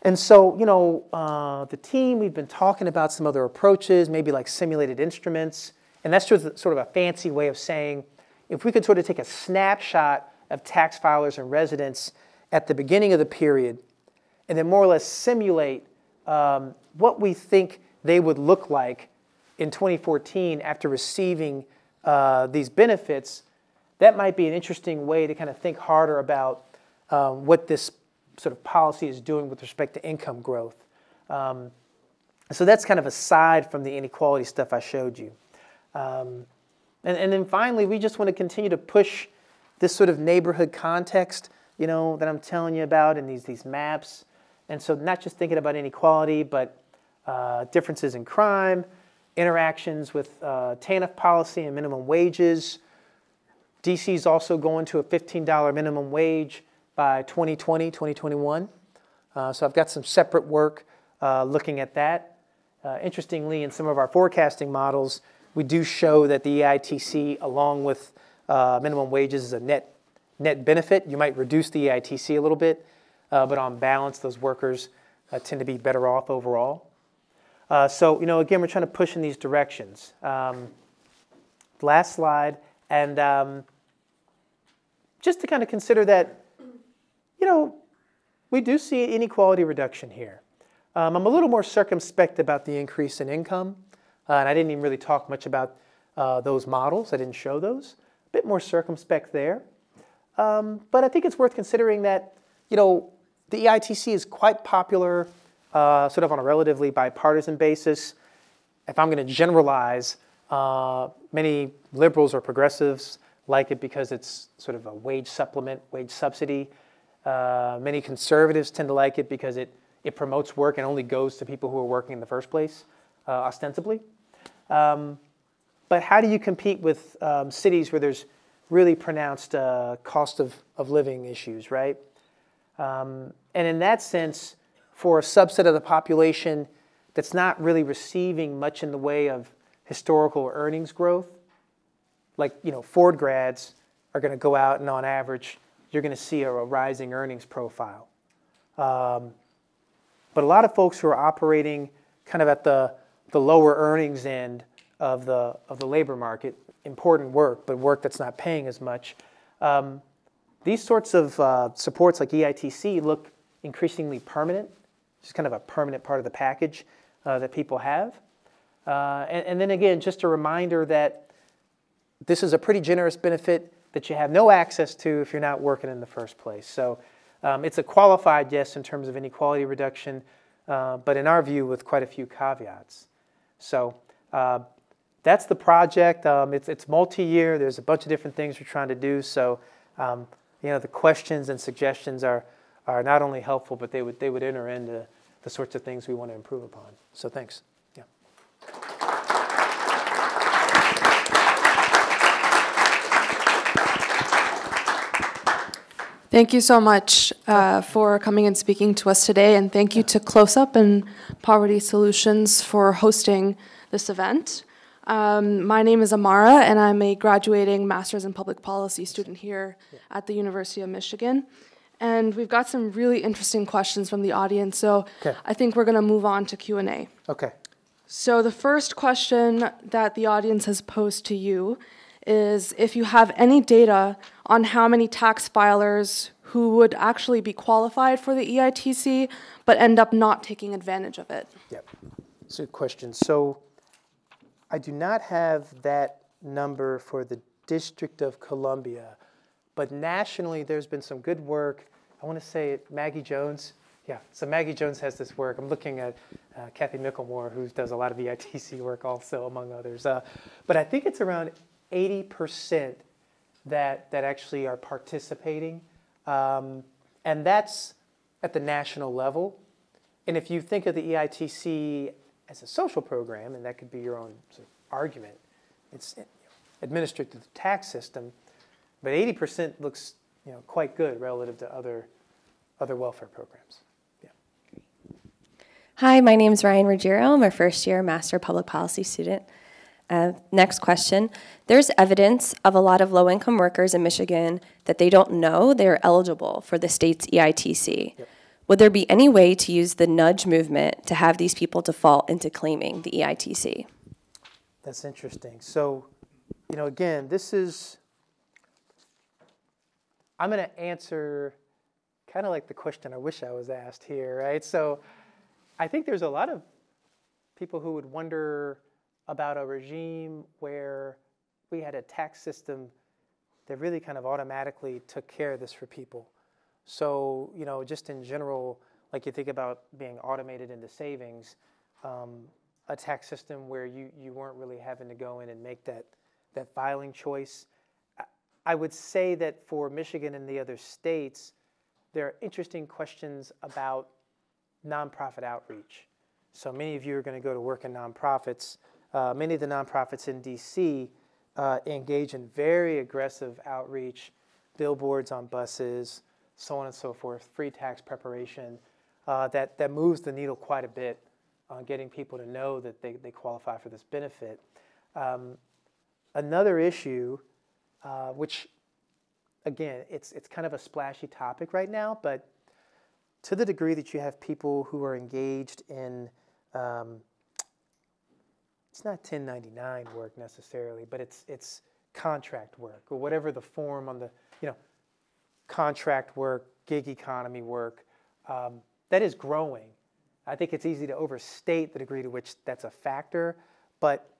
And so, you know, uh, the team, we've been talking about some other approaches, maybe like simulated instruments. And that's just sort of a fancy way of saying if we could sort of take a snapshot of tax filers and residents at the beginning of the period and then more or less simulate um, what we think they would look like in 2014 after receiving uh, these benefits, that might be an interesting way to kind of think harder about um, what this sort of policy is doing with respect to income growth. Um, so that's kind of aside from the inequality stuff I showed you. Um, and, and then finally, we just want to continue to push this sort of neighborhood context, you know, that I'm telling you about in these, these maps. And so not just thinking about inequality, but uh, differences in crime, interactions with uh, TANF policy and minimum wages. DC is also going to a $15 minimum wage by 2020, 2021. Uh, so I've got some separate work uh, looking at that. Uh, interestingly, in some of our forecasting models, we do show that the EITC, along with uh, minimum wages, is a net, net benefit. You might reduce the EITC a little bit, uh, but on balance, those workers uh, tend to be better off overall. Uh, so, you know, again, we're trying to push in these directions. Um, last slide, and um, just to kind of consider that, you know, we do see inequality reduction here. Um, I'm a little more circumspect about the increase in income. Uh, and I didn't even really talk much about uh, those models. I didn't show those. A bit more circumspect there. Um, but I think it's worth considering that, you know, the EITC is quite popular uh, sort of on a relatively bipartisan basis. If I'm going to generalize, uh, many liberals or progressives like it because it's sort of a wage supplement, wage subsidy. Uh, many conservatives tend to like it because it, it promotes work and only goes to people who are working in the first place, uh, ostensibly. Um, but how do you compete with um, cities where there's really pronounced uh, cost of, of living issues, right? Um, and in that sense, for a subset of the population that's not really receiving much in the way of historical earnings growth, like you know, Ford grads are going to go out and on average, you're going to see a, a rising earnings profile. Um, but a lot of folks who are operating kind of at the the lower earnings end of the, of the labor market, important work, but work that's not paying as much. Um, these sorts of uh, supports like EITC look increasingly permanent, just kind of a permanent part of the package uh, that people have. Uh, and, and, then again, just a reminder that this is a pretty generous benefit that you have no access to if you're not working in the first place. So um, it's a qualified yes in terms of inequality reduction, uh, but in our view, with quite a few caveats. So uh, that's the project. Um, it's it's multi-year. There's a bunch of different things we're trying to do. So um, you know the questions and suggestions are are not only helpful, but they would they would enter into the sorts of things we want to improve upon. So thanks. Yeah. Thank you so much uh, for coming and speaking to us today, and thank you to CLOSUP and Poverty Solutions for hosting this event. Um, my name is Amara, and I'm a graduating Master's in Public Policy student here at the University of Michigan. And we've got some really interesting questions from the audience, so. I think we're going to move on to Q&A. Okay. So the first question that the audience has posed to you is if you have any data on how many tax filers who would actually be qualified for the EITC but end up not taking advantage of it. Yep, it's a good question. So I do not have that number for the District of Columbia, but nationally there's been some good work. I want to say it, Maggie Jones Yeah, so Maggie Jones has this work. I'm looking at uh, Kathy Michelmore, who does a lot of EITC work also, among others. Uh, but I think it's around 80% that, that actually are participating. Um, and that's at the national level. And if you think of the EITC as a social program, and that could be your own sort of argument, it's administered through the tax system, but 80% looks you know, quite good relative to other, other welfare programs. Yeah. Hi, my name is Ryan Ruggiero. I'm a first year Master Public Policy student. Uh, next question. There's evidence of a lot of low income workers in Michigan that they don't know they're eligible for the state's EITC. Yep. Would there be any way to use the nudge movement to have these people default into claiming the EITC? That's interesting. So, you know, again, this is, I'm going to answer kind of like the question I wish I was asked here, right? So, I think there's a lot of people who would wonder about a regime where we had a tax system that really kind of automatically took care of this for people. So, you know, just in general, like you think about being automated into savings, um, a tax system where you, you weren't really having to go in and make that, that filing choice. I would say that for Michigan and the other states, there are interesting questions about nonprofit outreach. So many of you are going to go to work in nonprofits. Uh, many of the nonprofits in DC uh, engage in very aggressive outreach, billboards on buses, so on and so forth, free tax preparation, uh, that, that moves the needle quite a bit on getting people to know that they, they qualify for this benefit. Um, another issue, uh, which again, it's, it's kind of a splashy topic right now, but to the degree that you have people who are engaged in, um, it's not 1099 work necessarily, but it's, it's contract work or whatever the form on the, you know, contract work, gig economy work, um, that is growing. I think it's easy to overstate the degree to which that's a factor, but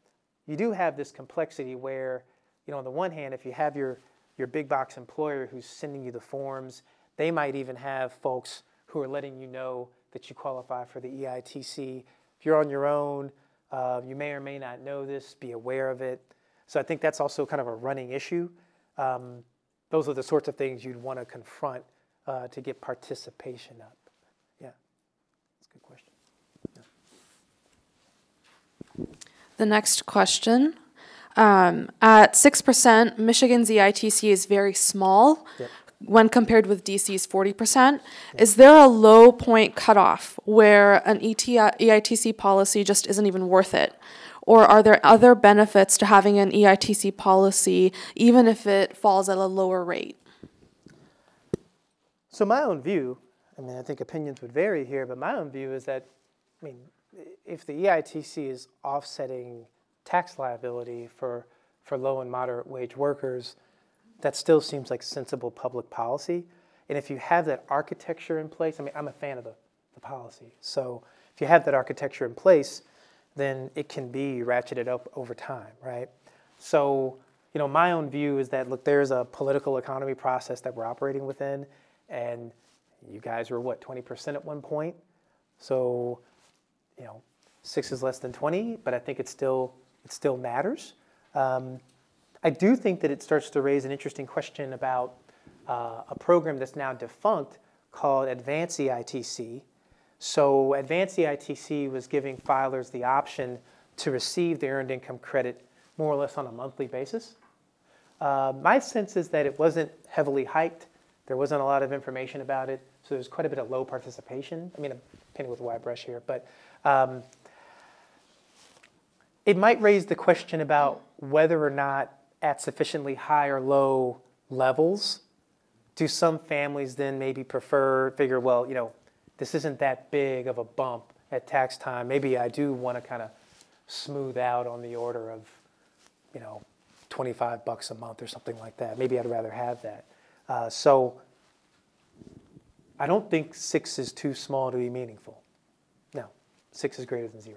you do have this complexity where, you know, on the one hand, if you have your, your big box employer who's sending you the forms, they might even have folks who are letting you know that you qualify for the EITC. If you're on your own, uh, you may or may not know this, be aware of it. So I think that's also kind of a running issue. Um, those are the sorts of things you'd want to confront uh, to get participation up. Yeah, that's a good question. Yeah. The next question. Um, at 6%, Michigan's EITC is very small yep. When compared with DC's 40%. Is there a low point cutoff where an EITC policy just isn't even worth it? Or are there other benefits to having an EITC policy, even if it falls at a lower rate? So, my own view, I mean, I think opinions would vary here, but my own view is that, I mean, if the EITC is offsetting tax liability for, for low and moderate wage workers, that still seems like sensible public policy. And if you have that architecture in place, I mean, I'm a fan of the, the policy. So, if you have that architecture in place, then it can be ratcheted up over time, right? So, you know, my own view is that look, there's a political economy process that we're operating within, and you guys were what 20% at one point, so you know, six is less than 20, but I think it still it still matters. Um, I do think that it starts to raise an interesting question about uh, a program that's now defunct called Advance EITC, so Advanced EITC was giving filers the option to receive the earned income credit more or less on a monthly basis. Uh, my sense is that it wasn't heavily hyped. There wasn't a lot of information about it, so there's quite a bit of low participation. I mean, I'm painting with a wide brush here, but um, it might raise the question about whether or not at sufficiently high or low levels, do some families then maybe prefer, figure, well, you know, this isn't that big of a bump at tax time. Maybe I do want to kind of smooth out on the order of, you know, 25 bucks a month or something like that. Maybe I'd rather have that. Uh, so I don't think six is too small to be meaningful. No, six is greater than zero.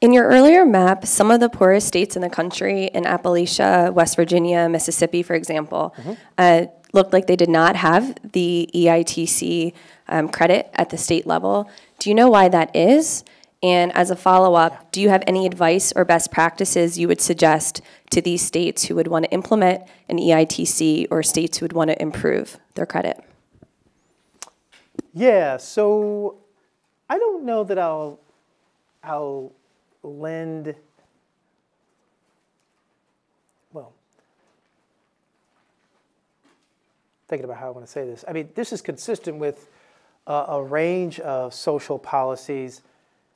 In your earlier map, some of the poorest states in the country, in Appalachia, West Virginia, Mississippi, for example, mm-hmm. uh, looked like they did not have the EITC um, credit at the state level. Do you know why that is? And as a follow-up, do you have any advice or best practices you would suggest to these states who would want to implement an EITC or states who would want to improve their credit? Yeah, so I don't know that I'll I'll lend well thinking about how I want to say this. I mean, this is consistent with uh, a range of social policies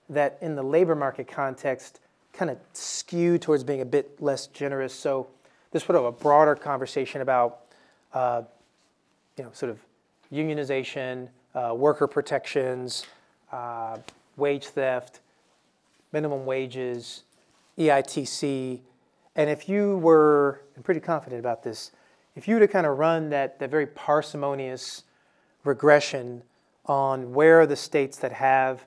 that in the labor market context kind of skew towards being a bit less generous. So this sort of a broader conversation about uh, you know, sort of unionization, uh, worker protections, uh, wage theft, minimum wages, EITC. And if you were, I'm pretty confident about this, if you were to kind of run that, that very parsimonious regression on where are the states that have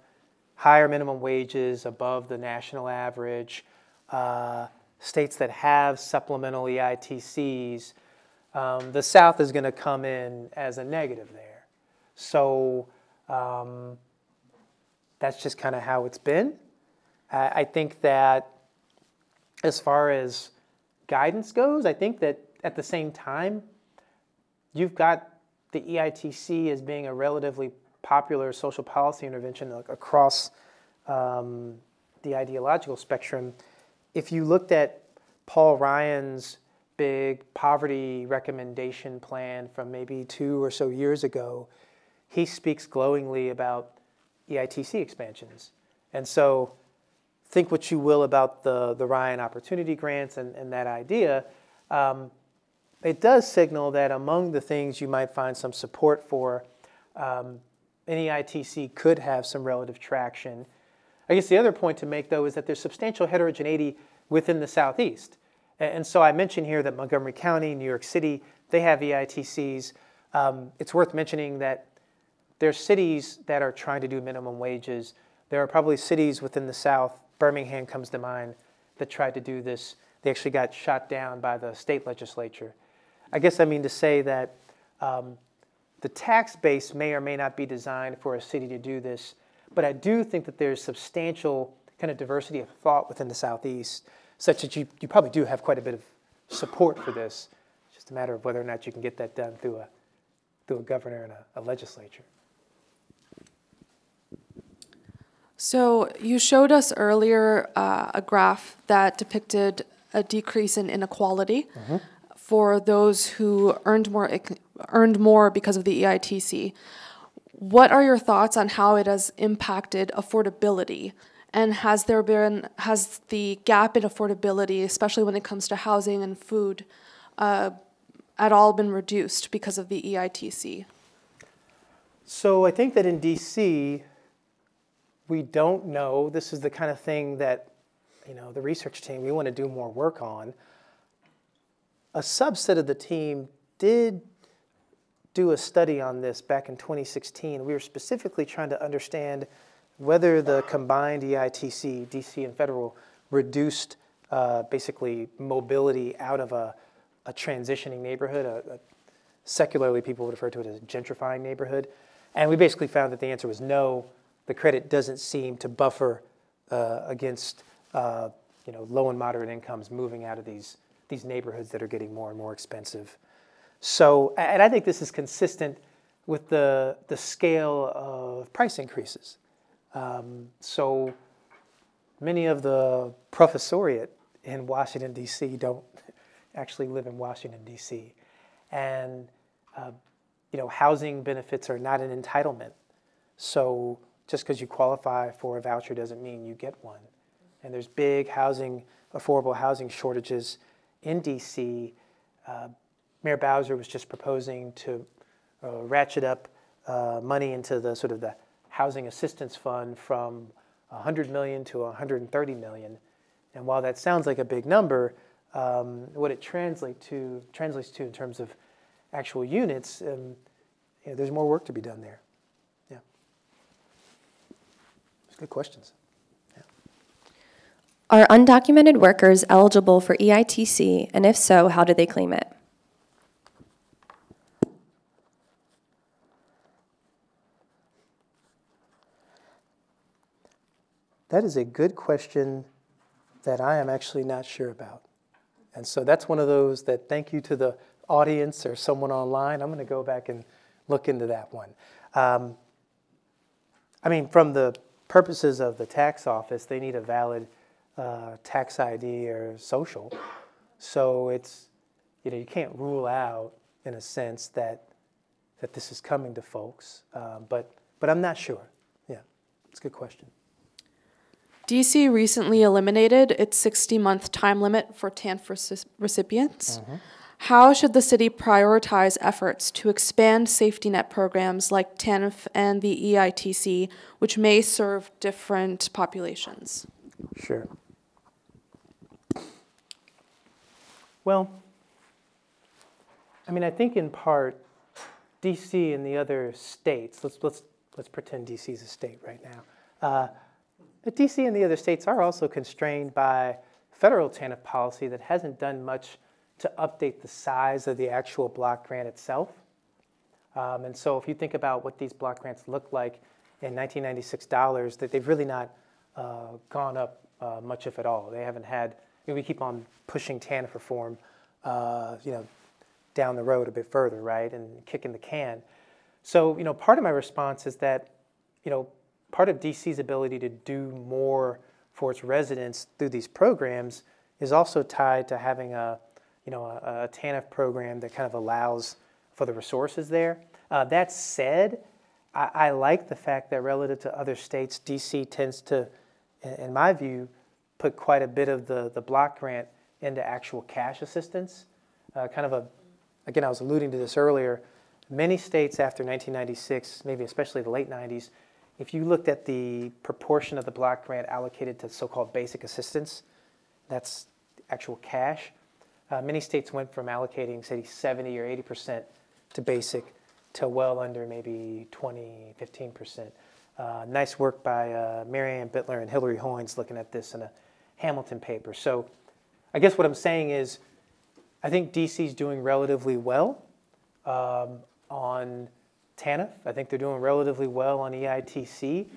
higher minimum wages above the national average, uh, states that have supplemental EITCs, um, the South is going to come in as a negative there. So um, that's just kind of how it's been. I, think that as far as guidance goes, I think that at the same time, you've got the EITC as being a relatively popular social policy intervention across um, the ideological spectrum. If you looked at Paul Ryan's big poverty recommendation plan from maybe two or so years ago, he speaks glowingly about EITC expansions. And so think what you will about the, the Ryan Opportunity Grants and, and that idea. Um, it does signal that among the things you might find some support for, um, an EITC could have some relative traction. I guess the other point to make, though, is that there's substantial heterogeneity within the Southeast. And so I mentioned here that Montgomery County, New York City, they have EITCs. Um, it's worth mentioning that there's cities that are trying to do minimum wages. There are probably cities within the South, Birmingham comes to mind, that tried to do this. They actually got shot down by the state legislature. I guess I mean to say that um, the tax base may or may not be designed for a city to do this, but I do think that there's substantial kind of diversity of thought within the Southeast, such that you, you probably do have quite a bit of support for this. It's just a matter of whether or not you can get that done through a, through a governor and a, a legislature. So you showed us earlier uh, a graph that depicted a decrease in inequality for those who earned more earned more because of the EITC. What are your thoughts on how it has impacted affordability? And has there been has the gap in affordability, especially when it comes to housing and food, uh, at all been reduced because of the EITC? So I think that in DC, we don't know. This is the kind of thing that, you know, the research team, we want to do more work on. A subset of the team did do a study on this back in 2016. We were specifically trying to understand whether the combined EITC, DC and federal, reduced uh, basically mobility out of a, a transitioning neighborhood. A, a, secularly, people would refer to it as a gentrifying neighborhood. And we basically found that the answer was no. The credit doesn't seem to buffer uh, against uh, you know, low and moderate incomes moving out of these, these neighborhoods that are getting more and more expensive. So, and I think this is consistent with the, the scale of price increases. Um, so many of the professoriate in Washington, D.C. don't actually live in Washington, D.C. And, uh, you know, housing benefits are not an entitlement. So just because you qualify for a voucher doesn't mean you get one. And there's big housing, affordable housing shortages in D.C. Uh, Mayor Bowser was just proposing to uh, ratchet up uh, money into the sort of the housing assistance fund from 100 million to 130 million. And while that sounds like a big number, um, what it translate to, translates to in terms of actual units, um, you know, there's more work to be done there. Good questions. Yeah. Are undocumented workers eligible for EITC, and if so, how do they claim it? That is a good question that I am actually not sure about. And so that's one of those that thank you to the audience or someone online. I'm going to go back and look into that one. Um, I mean, from the purposes of the tax office, they need a valid uh, tax ID or social. So it's, you know, you can't rule out, in a sense, that that this is coming to folks. Um, but but I'm not sure. Yeah, it's a good question. DC recently eliminated its 60 month time limit for TANF reci- recipients. How should the city prioritize efforts to expand safety net programs like TANF and the EITC, which may serve different populations? Sure. Well, I mean, I think in part, DC and the other states. Let's let's let's pretend DC is a state right now. Uh, but DC and the other states are also constrained by federal TANF policy that hasn't done much to update the size of the actual block grant itself. Um, and so, if you think about what these block grants look like in 1996 dollars, that they've really not uh, gone up uh, much, if at all. They haven't had. I mean, we keep on pushing TANF reform, uh, you know, down the road a bit further, right, and kicking the can. So, you know, part of my response is that, you know, part of DC's ability to do more for its residents through these programs is also tied to having a, you know, a, a TANF program that kind of allows for the resources there. Uh, that said, I, I like the fact that relative to other states, DC tends to, in, in my view, put quite a bit of the, the block grant into actual cash assistance. Uh, kind of a, again, I was alluding to this earlier. Many states after 1996, maybe especially the late 90s, if you looked at the proportion of the block grant allocated to so called basic assistance, that's actual cash, uh, many states went from allocating, say, 70 or 80% to basic to well under maybe 20, 15%. Uh, nice work by uh, Marianne Bitler and Hilary Hoynes looking at this in a Hamilton paper. So I guess what I'm saying is I think DC is doing relatively well um, on TANF. I think they're doing relatively well on EITC.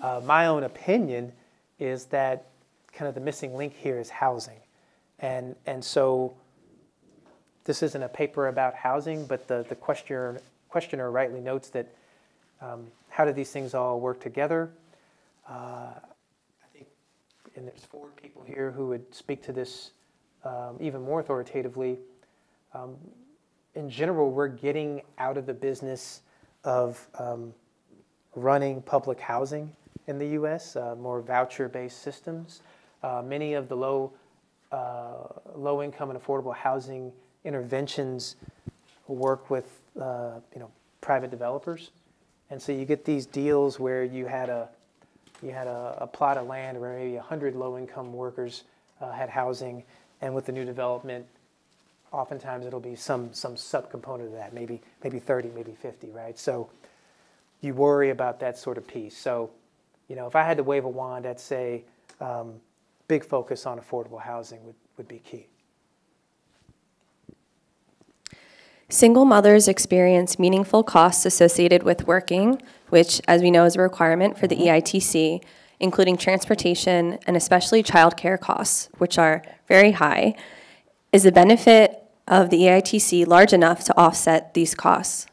Uh, my own opinion is that kind of the missing link here is housing. And, and so this isn't a paper about housing, but the, the questioner, questioner rightly notes that um, how do these things all work together? Uh, I think, and there's four people here who would speak to this um, even more authoritatively. Um, in general, we're getting out of the business of um, running public housing in the U.S., uh, more voucher-based systems. Uh, many of the low, uh, low-income and affordable housing interventions work with, uh, you know, private developers, and so you get these deals where you had a, you had a, a plot of land where maybe 100 low-income workers uh, had housing, and with the new development, oftentimes it'll be some some subcomponent of that, maybe maybe 30, maybe 50, right? So you worry about that sort of piece. So, you know, if I had to wave a wand, I'd say um, big focus on affordable housing would, would be key. Single mothers experience meaningful costs associated with working, which, as we know, is a requirement for the E EITC, including transportation and especially childcare costs, which are very high. Is the benefit of the EITC large enough to offset these costs?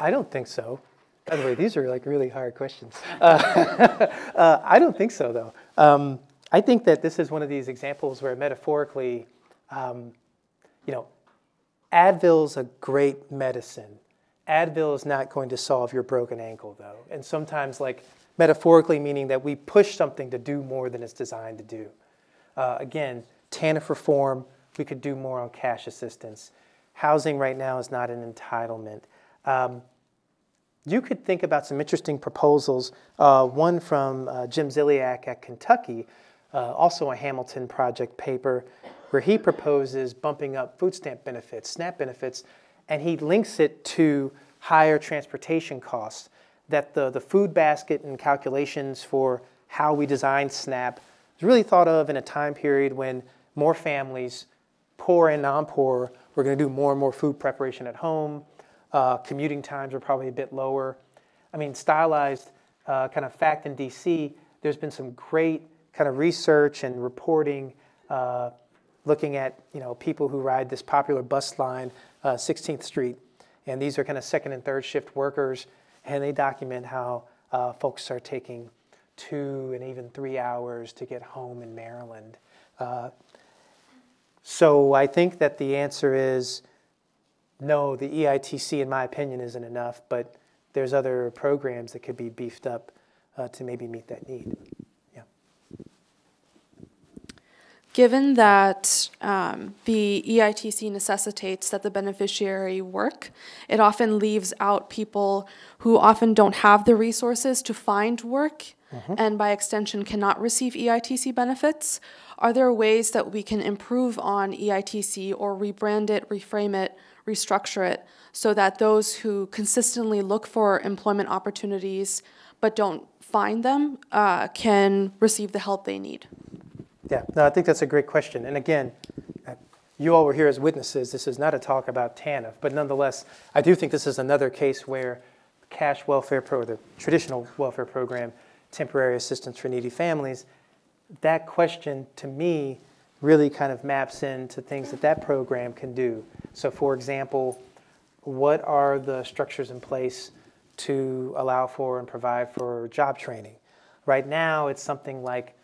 I don't think so. By the way, these are like really hard questions. Uh, uh, I don't think so, though. Um, I think that this is one of these examples where metaphorically, um, you know, Advil's a great medicine. Advil is not going to solve your broken ankle, though. And sometimes, like metaphorically, meaning that we push something to do more than it's designed to do. Uh, again, TANF reform, we could do more on cash assistance. Housing right now is not an entitlement. Um, you could think about some interesting proposals. Uh, one from uh, Jim Ziliak at Kentucky, uh, also a Hamilton Project paper, where he proposes bumping up food stamp benefits, SNAP benefits, and he links it to higher transportation costs. That the, the food basket and calculations for how we design SNAP is really thought of in a time period when more families, poor and non poor, were going to do more and more food preparation at home. Uh, commuting times were probably a bit lower. I mean, stylized uh, kind of fact in DC, there's been some great kind of research and reporting uh, looking at you know people who ride this popular bus line, uh, 16th Street, and these are kind of second and third shift workers, and they document how uh, folks are taking two and even three hours to get home in Maryland. Uh, so I think that the answer is no, the EITC, in my opinion, isn't enough, but there's other programs that could be beefed up uh, to maybe meet that need. Yeah. Given that um, the EITC necessitates that the beneficiary work, it often leaves out people who often don't have the resources to find work and by extension cannot receive EITC benefits. Are there ways that we can improve on EITC or rebrand it, reframe it, restructure it so that those who consistently look for employment opportunities but don't find them uh, can receive the help they need? Yeah, no, I think that's a great question. And again, uh, you all were here as witnesses. This is not a talk about TANF, but nonetheless, I do think this is another case where cash welfare pro, the traditional welfare program, temporary assistance for needy families, that question to me really kind of maps into things that that program can do. So, for example, what are the structures in place to allow for and provide for job training? Right now, it's something like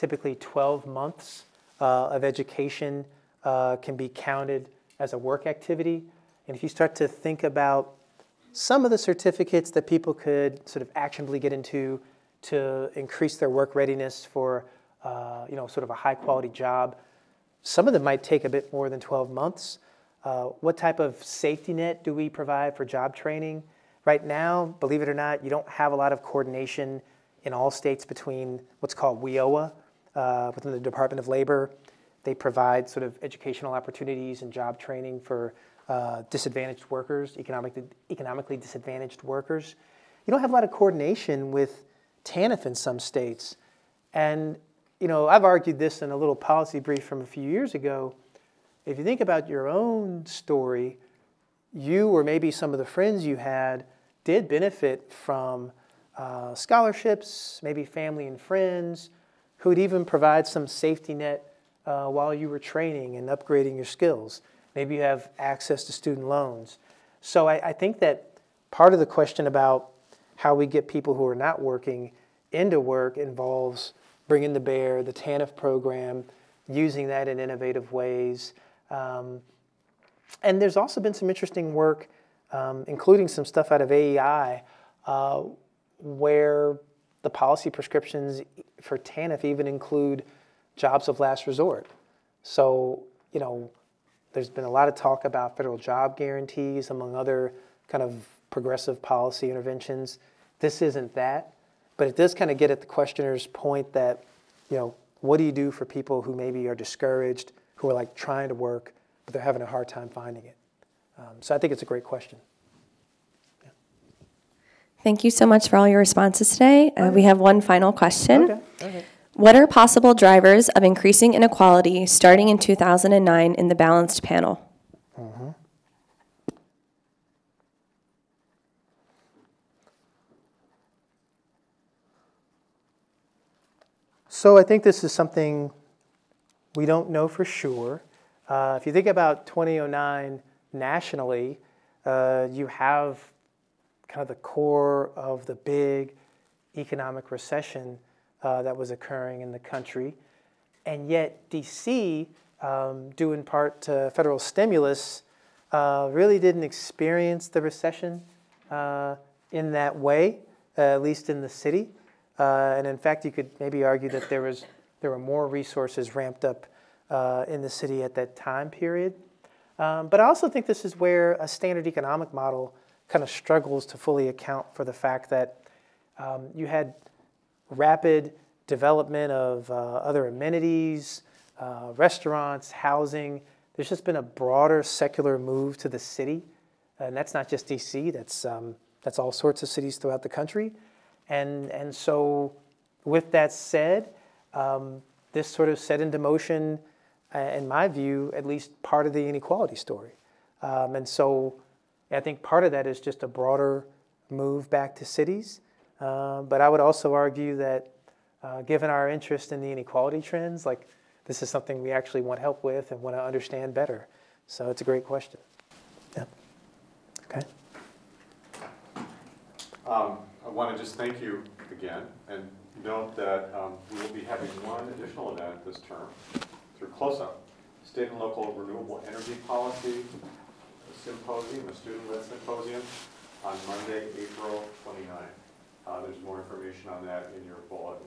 typically 12 months uh, of education uh, can be counted as a work activity. And if you start to think about some of the certificates that people could sort of actionably get into to increase their work readiness for uh, you know sort of a high quality job, some of them might take a bit more than 12 months. Uh, what type of safety net do we provide for job training? Right now, believe it or not, you don't have a lot of coordination in all states between what's called WIOA uh, within the Department of Labor. They provide sort of educational opportunities and job training for uh, disadvantaged workers, economically, economically disadvantaged workers. You don't have a lot of coordination with TANF in some states. And, you know, I've argued this in a little policy brief from a few years ago. If you think about your own story, you or maybe some of the friends you had did benefit from uh, scholarships, maybe family and friends, who'd even provide some safety net uh, while you were training and upgrading your skills. Maybe you have access to student loans. So I, I think that part of the question about how we get people who are not working into work involves bringing the bear the TANF program, using that in innovative ways. Um, and there's also been some interesting work, um, including some stuff out of AEI, uh, where the policy prescriptions for TANF even include jobs of last resort. So, you know, there's been a lot of talk about federal job guarantees, among other kind of progressive policy interventions. This isn't that, but it does kind of get at the questioner's point that, you know, what do you do for people who maybe are discouraged, who are like trying to work, but they're having a hard time finding it? Um, so I think it's a great question. Thank you so much for all your responses today. Uh, we have one final question. Okay, okay. What are possible drivers of increasing inequality starting in 2009 in the balanced panel? So I think this is something we don't know for sure. Uh, if you think about 2009 nationally, uh, you have kind of the core of the big economic recession uh, that was occurring in the country. And yet, DC, um, due in part to federal stimulus, uh, really didn't experience the recession uh, in that way, uh, at least in the city. Uh, and in fact, you could maybe argue that there, was, there were more resources ramped up uh, in the city at that time period. Um, but I also think this is where a standard economic model kind of struggles to fully account for the fact that um, you had rapid development of uh, other amenities, uh, restaurants, housing. There's just been a broader secular move to the city. And that's not just DC, that's, um, that's all sorts of cities throughout the country. And, and so, with that said, um, this sort of set into motion, uh, in my view, at least part of the inequality story. Um, and so, I think part of that is just a broader move back to cities. Um, but I would also argue that uh, given our interest in the inequality trends, like this is something we actually want help with and want to understand better. So it's a great question. Yeah. Okay. Um, I want to just thank you again and note that um, we will be having one additional event this term through CLOSUP, State and Local Renewable Energy Policy Symposium, a student-led symposium, on Monday, April 29th. Uh, There's more information on that in your bulletin.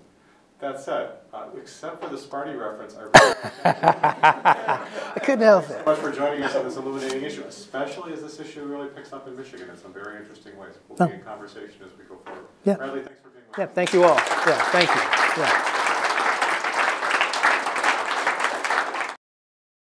That said, uh, except for the Sparty reference, I really I couldn't help so it. much for joining us on this illuminating issue, especially as this issue really picks up in Michigan in some very interesting ways. We'll be in conversation as we go forward. Yeah. Bradley, thanks for being with us. Yeah, thank you all. Yeah, thank you. Yeah.